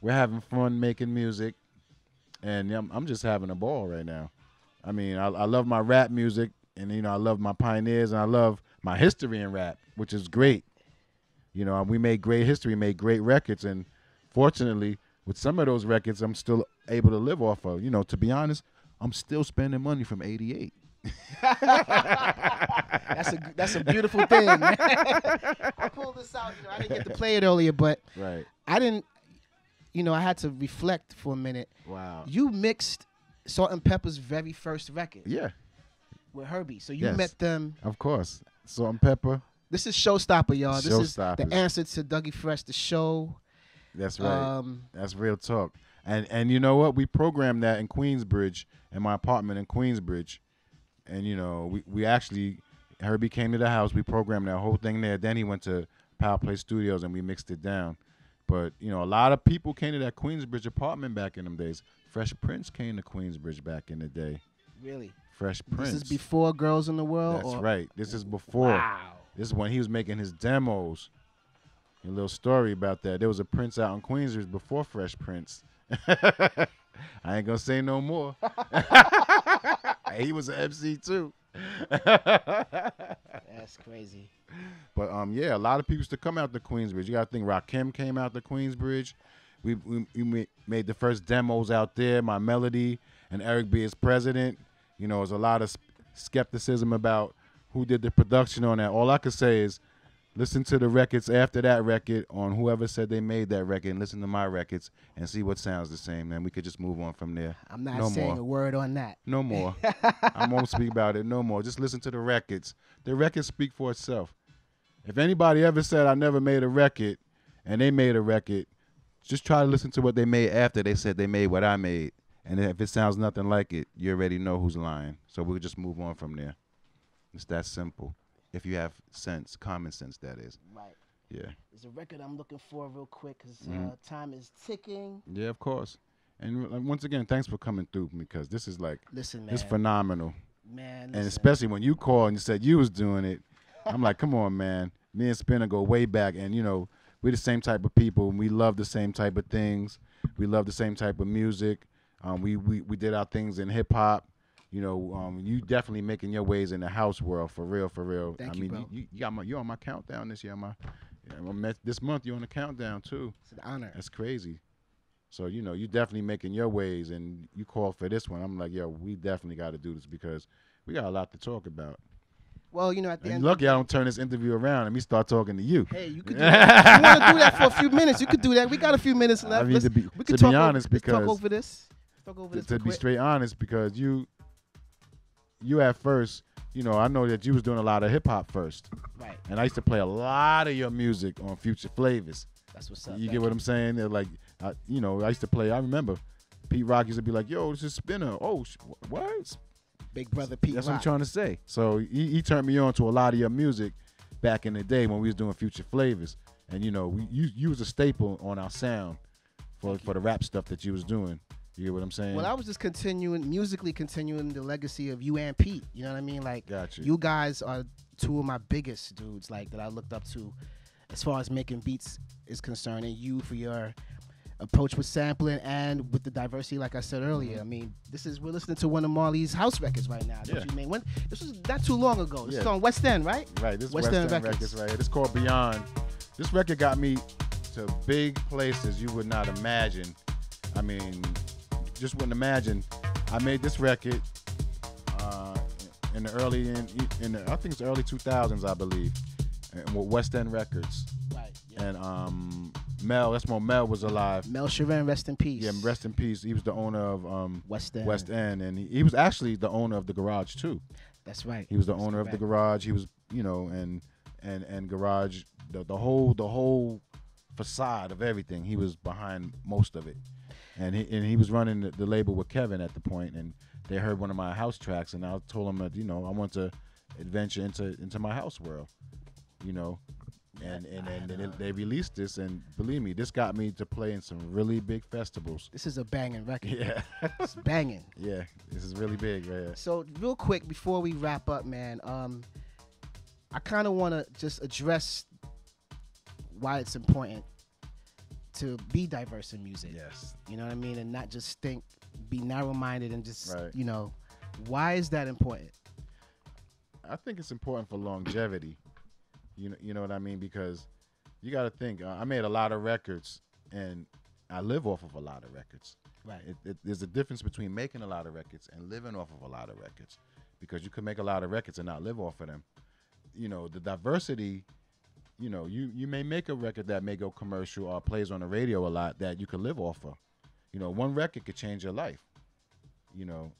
We're having fun making music, and I'm, I'm just having a ball right now. I mean, I, I love my rap music, and you know, I love my pioneers, and I love my history in rap, which is great. You know, we made great history, made great records, and fortunately, with some of those records, I'm still able to live off of. You know, to be honest, I'm still spending money from '88. That's a that's a beautiful thing. I pulled this out. You know, I didn't get to play it earlier, but Right. I didn't. You know, I had to reflect for a minute. Wow. You mixed Salt-N-Pepa's very first record Yeah, with Hurby, so you Yes. met them. of course. Salt-N-Pepa. This is Showstopper, y'all. This is the answer to Dougie Fresh, the show. That's right. Um, That's real talk. And and you know what? We programmed that in Queensbridge, in my apartment in Queensbridge. And you know, we, we actually Hurby came to the house, we programmed that whole thing there. Then he went to Power Play Studios and we mixed it down. But, you know, a lot of people came to that Queensbridge apartment back in them days. Fresh Prince came to Queensbridge back in the day. really, Fresh Prince. this is before Girls in the World. That's or- right. This is before. Wow. This is when he was making his demos. A little story about that. There was a Prince out in Queensbridge before Fresh Prince. I ain't gonna say no more. he was an MC too. That's crazy. But um, yeah, a lot of people used to come out to Queensbridge. You got to think Rakim came out to Queensbridge. We, we we made the first demos out there. My melody and Eric B is president. You know, there's a lot of skepticism about who did the production on that. All I could say is listen to the records after that record on whoever said they made that record and listen to my records and see what sounds the same. Then we could just move on from there. I'm not no saying more. a word on that. No more. I won't speak about it no more. Just listen to the records. The records speak for itself. If anybody ever said I never made a record and they made a record, just try to listen to what they made after they said they made what I made. And if it sounds nothing like it, you already know who's lying. So we'll just move on from there. It's that simple. If you have sense, common sense, that is. Right. Yeah. There's a record I'm looking for real quick because Mhm. uh, time is ticking. Yeah, of course. And uh, once again, thanks for coming through because this is like, Listen, man. it's phenomenal. man, and especially when you called and you said you was doing it, I'm like, come on, man. Me and Spinna go way back, and you know, we're the same type of people, and we love the same type of things. We love the same type of music. Um, we, we we did our things in hip hop. You know, um, you definitely making your ways in the house world for real, for real. Thank I you, mean, bro. you, you got my, you're on my countdown this year. My, yeah, this month you're on the countdown too. It's an honor. That's crazy. So you know, you definitely making your ways, and you called for this one. I'm like, yo, we definitely got to do this because we got a lot to talk about. Well, you know, at the And end. lucky I don't turn this interview around and me start talking to you. Hey, you could do that. You want to do that for a few minutes, you could do that. We got a few minutes left. I mean, Let's- to be, we to could be talk honest, over, let's talk because over this. Talk over to, this. to real be straight honest, because you, you at first, you know, I know that you was doing a lot of hip hop first, Right. and I used to play a lot of your music on Future Flavors. That's what's up. You get what I'm saying? They're like, I, you know, I used to play. I remember Pete Rock used to be like, "Yo, this is Spinna." Oh, sh- what? Big brother Pete. That's what I'm trying to say. So he, he turned me on to a lot of your music back in the day when we was doing Future Flavors, and you know, we you you was a staple on our sound for for the rap stuff that you was doing. You get what I'm saying? Well, I was just continuing musically, continuing the legacy of you and Pete. You know what I mean? Like, Gotcha. you guys are two of my biggest dudes, like that I looked up to, as far as making beats is concerned, and you for your approach with sampling and with the diversity, like I said earlier. Mm-hmm. I mean, this is we're listening to one of Marley's house records right now. Yeah. you made when this was not too long ago. This is on West End, right? right. This West West, End End Records. Records. right? It's called Beyond. This record got me to big places you would not imagine. I mean, just wouldn't imagine. I made this record uh, in the early in, in the, I think it's early 2000s, I believe, and with West End Records. Right. Yeah. and um Mel, that's when Mel was alive. Mel Cheren, rest in peace. Yeah, rest in peace. He was the owner of um West End. West End, and he, he was actually the owner of the garage too. That's right. He was the That's owner of the garage. He was, you know, and and and garage the the whole the whole facade of everything. He was behind most of it, and he and he was running the, the label with Kevin at the point, and they heard one of my house tracks, and I told him that you know I want to adventure into into my house world, you know, And and, and, then they released this, and believe me, this got me to play in some really big festivals. This is a banging record. Yeah, It's banging. yeah, this is really big right here. So real quick before we wrap up, man, um, I kind of want to just address why it's important to be diverse in music. Yes, You know what I mean, and not just think, be narrow-minded, and just Right. you know, why is that important? I think it's important for longevity. You know, you know what I mean because you got to think. Uh, I made a lot of records, and I live off of a lot of records. Right. It, it, there's a difference between making a lot of records and living off of a lot of records, because you can make a lot of records and not live off of them. You know, the diversity. You know, you you may make a record that may go commercial or plays on the radio a lot that you could live off of. You know, one record could change your life. You know,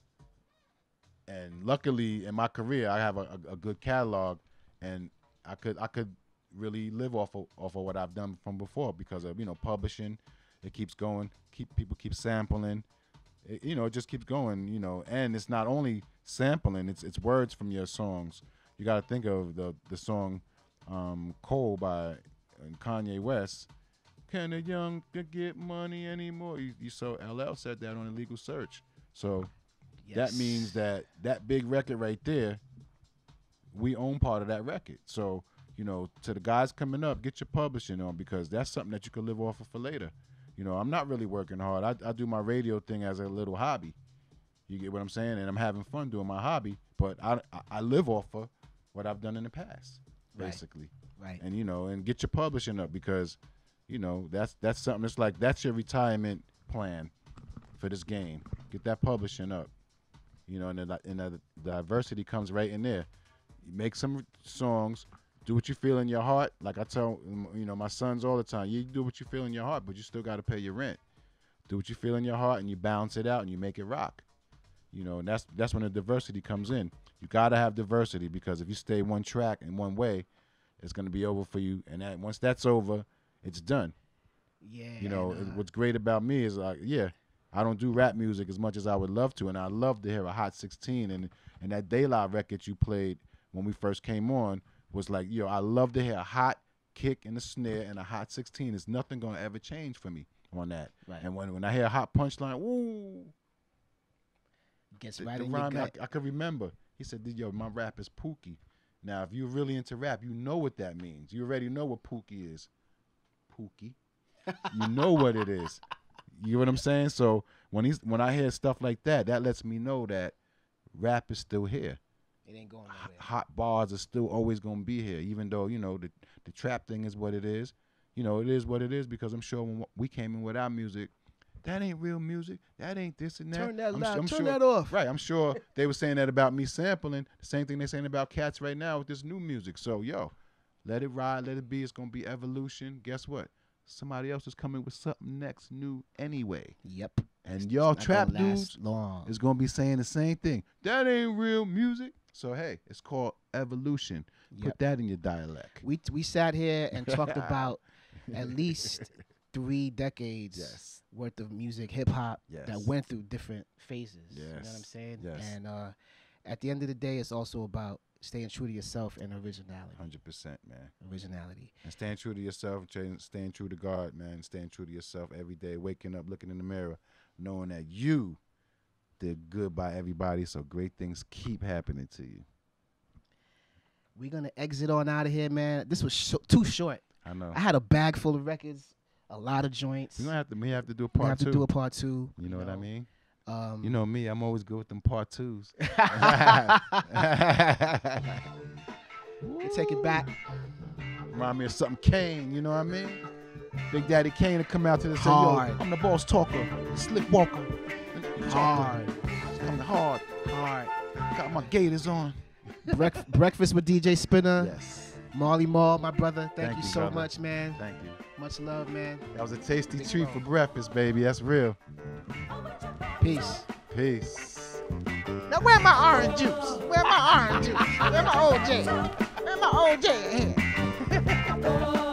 and luckily in my career I have a, a, a good catalog, and I could I could really live off of off of what I've done from before because of you know publishing, it keeps going, keep people keep sampling, it, you know it just keeps going, you know, and it's not only sampling, it's it's words from your songs. You got to think of the the song um, "Cole" by Kanye West. Can a young get money anymore? You, you saw LL said that on Illegal Search. So that means that that big record right there, we own part of that record. So you know, to the guys coming up, get your publishing on because that's something that you can live off of for later. You know, I'm not really working hard. I, I do my radio thing as a little hobby. You get what I'm saying, and I'm having fun doing my hobby. But I I, I live off of what I've done in the past, Right. basically. Right. and you know and get your publishing up because you know that's that's something It's like that's your retirement plan for this game. Get that publishing up you know and the, and the diversity comes right in there. You make some songs do what you feel in your heart. Like i tell you know my sons all the time you do what you feel in your heart but you still got to pay your rent. Do what you feel in your heart and you balance it out and you make it rock you know and that's that's when the diversity comes in you got to have diversity because if you stay one track in one way it's going to be over for you and that once that's over it's done Yeah. you know and, uh, what's great about me is like yeah i don't do rap music as much as i would love to and i love to hear a hot 16 and and that daylight record you played when we first came on was like yo i love to hear a hot kick and a snare and a hot 16 there's nothing going to ever change for me on that Right. and when, when i hear a hot punchline woo gets the, right the in your gut. I, I could remember. He said, "Yo, my rap is Pookie." Now, if you're really into rap, you know what that means. You already know what Pookie is. Pookie. you know what it is. You know what I'm saying? So when he's when I hear stuff like that, that lets me know that rap is still here. It ain't going nowhere. hot bars are still always gonna be here, even though you know the the trap thing is what it is. You know, it is what it is because I'm sure when we came in with our music, that ain't real music. That ain't this and that. Turn that I'm, loud. I'm Turn sure, that off. Right. I'm sure they were saying that about me sampling. The same thing they're saying about cats right now with this new music. So yo, let it ride, let it be. It's gonna be evolution. Guess what? Somebody else is coming with something next new anyway. Yep. And It's y'all trap dudes long. is gonna be saying the same thing. That ain't real music. So hey, it's called evolution. Yep. Put that in your dialect. we we sat here and talked about at least three decades Yes. worth of music, hip hop that went through different phases. You know what I'm saying? Yes. And uh, at the end of the day, it's also about staying true to yourself and originality. Hundred percent, man. Originality. And staying true to yourself, staying true to God, man. Staying true to yourself every day. Waking up, looking in the mirror, knowing that you did good by everybody. So great things keep happening to you. We're gonna exit on out of here, man. This was sh- too short. I know. I had a bag full of records, a lot of joints. We're gonna have to. We have to do a we part have two. to do a part two. you know what I mean? Um, You know me. I'm always good with them part twos. take it back. Remind me of something Kane, you know what I mean? Big Daddy Kane to come out to say, yo, Hard. I'm the boss talker, slick walker. Hard, It's coming hard. hard. Got my gators on. Breakfast with DJ Spinna. Yes. Marley Marl, my brother. Thank, Thank you you, so brother. much, man. Thank you. Much love, man. That was a tasty Big treat bro. for breakfast, baby. That's real. Peace. Peace. Now where my orange juice? Where my orange juice? Where my OJ? Where my OJ here?